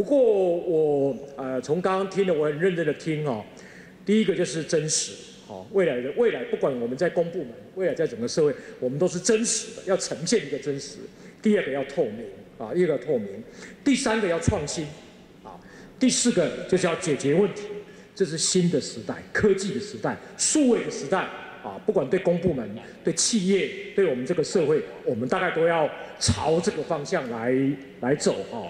不过我呃从刚刚听的我很认真的听哦，第一个就是真实，好未来的未来不管我们在公部门，未来在整个社会，我们都是真实的，要呈现一个真实。第二个要透明啊，一个透明。第三个要创新啊，第四个就是要解决问题。这是新的时代，科技的时代，数位的时代啊，不管对公部门、对企业、对我们这个社会，我们大概都要朝这个方向来来走啊。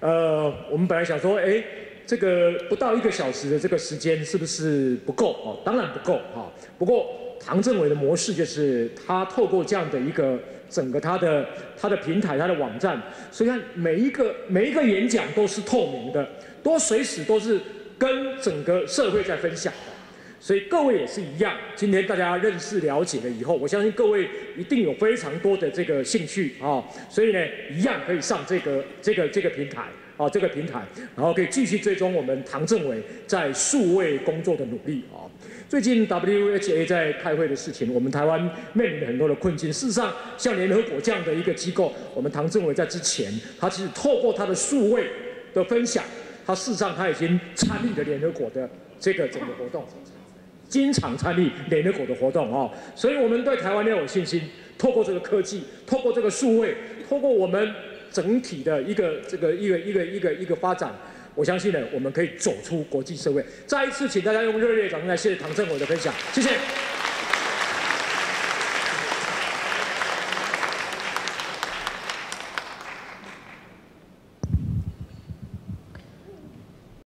呃，我们本来想说，哎，这个不到一个小时的这个时间是不是不够？哦，当然不够哈。不过唐政委的模式就是，他透过这样的一个整个他的他的平台、他的网站，所以看每一个每一个演讲都是透明的，都随时都是跟整个社会在分享。所以各位也是一样，今天大家认识了解了以后，我相信各位一定有非常多的这个兴趣啊，所以呢，一样可以上这个这个这个平台啊，这个平台，然后可以继续追踪我们唐政委在数位工作的努力啊。最近 WHA 在开会的事情，我们台湾面临很多的困境。事实上，像联合国这样的一个机构，我们唐政委在之前，他其实透过他的数位的分享。他事实上他已经参与了联合国的这个整个活动，经常参与联合国的活动哦，所以我们对台湾要有信心，透过这个科技，透过这个数位，透过我们整体的一个这个一个一个一个一个发展，我相信呢，我们可以走出国际社会。再一次，请大家用热烈掌声来谢谢唐政伟的分享，谢谢。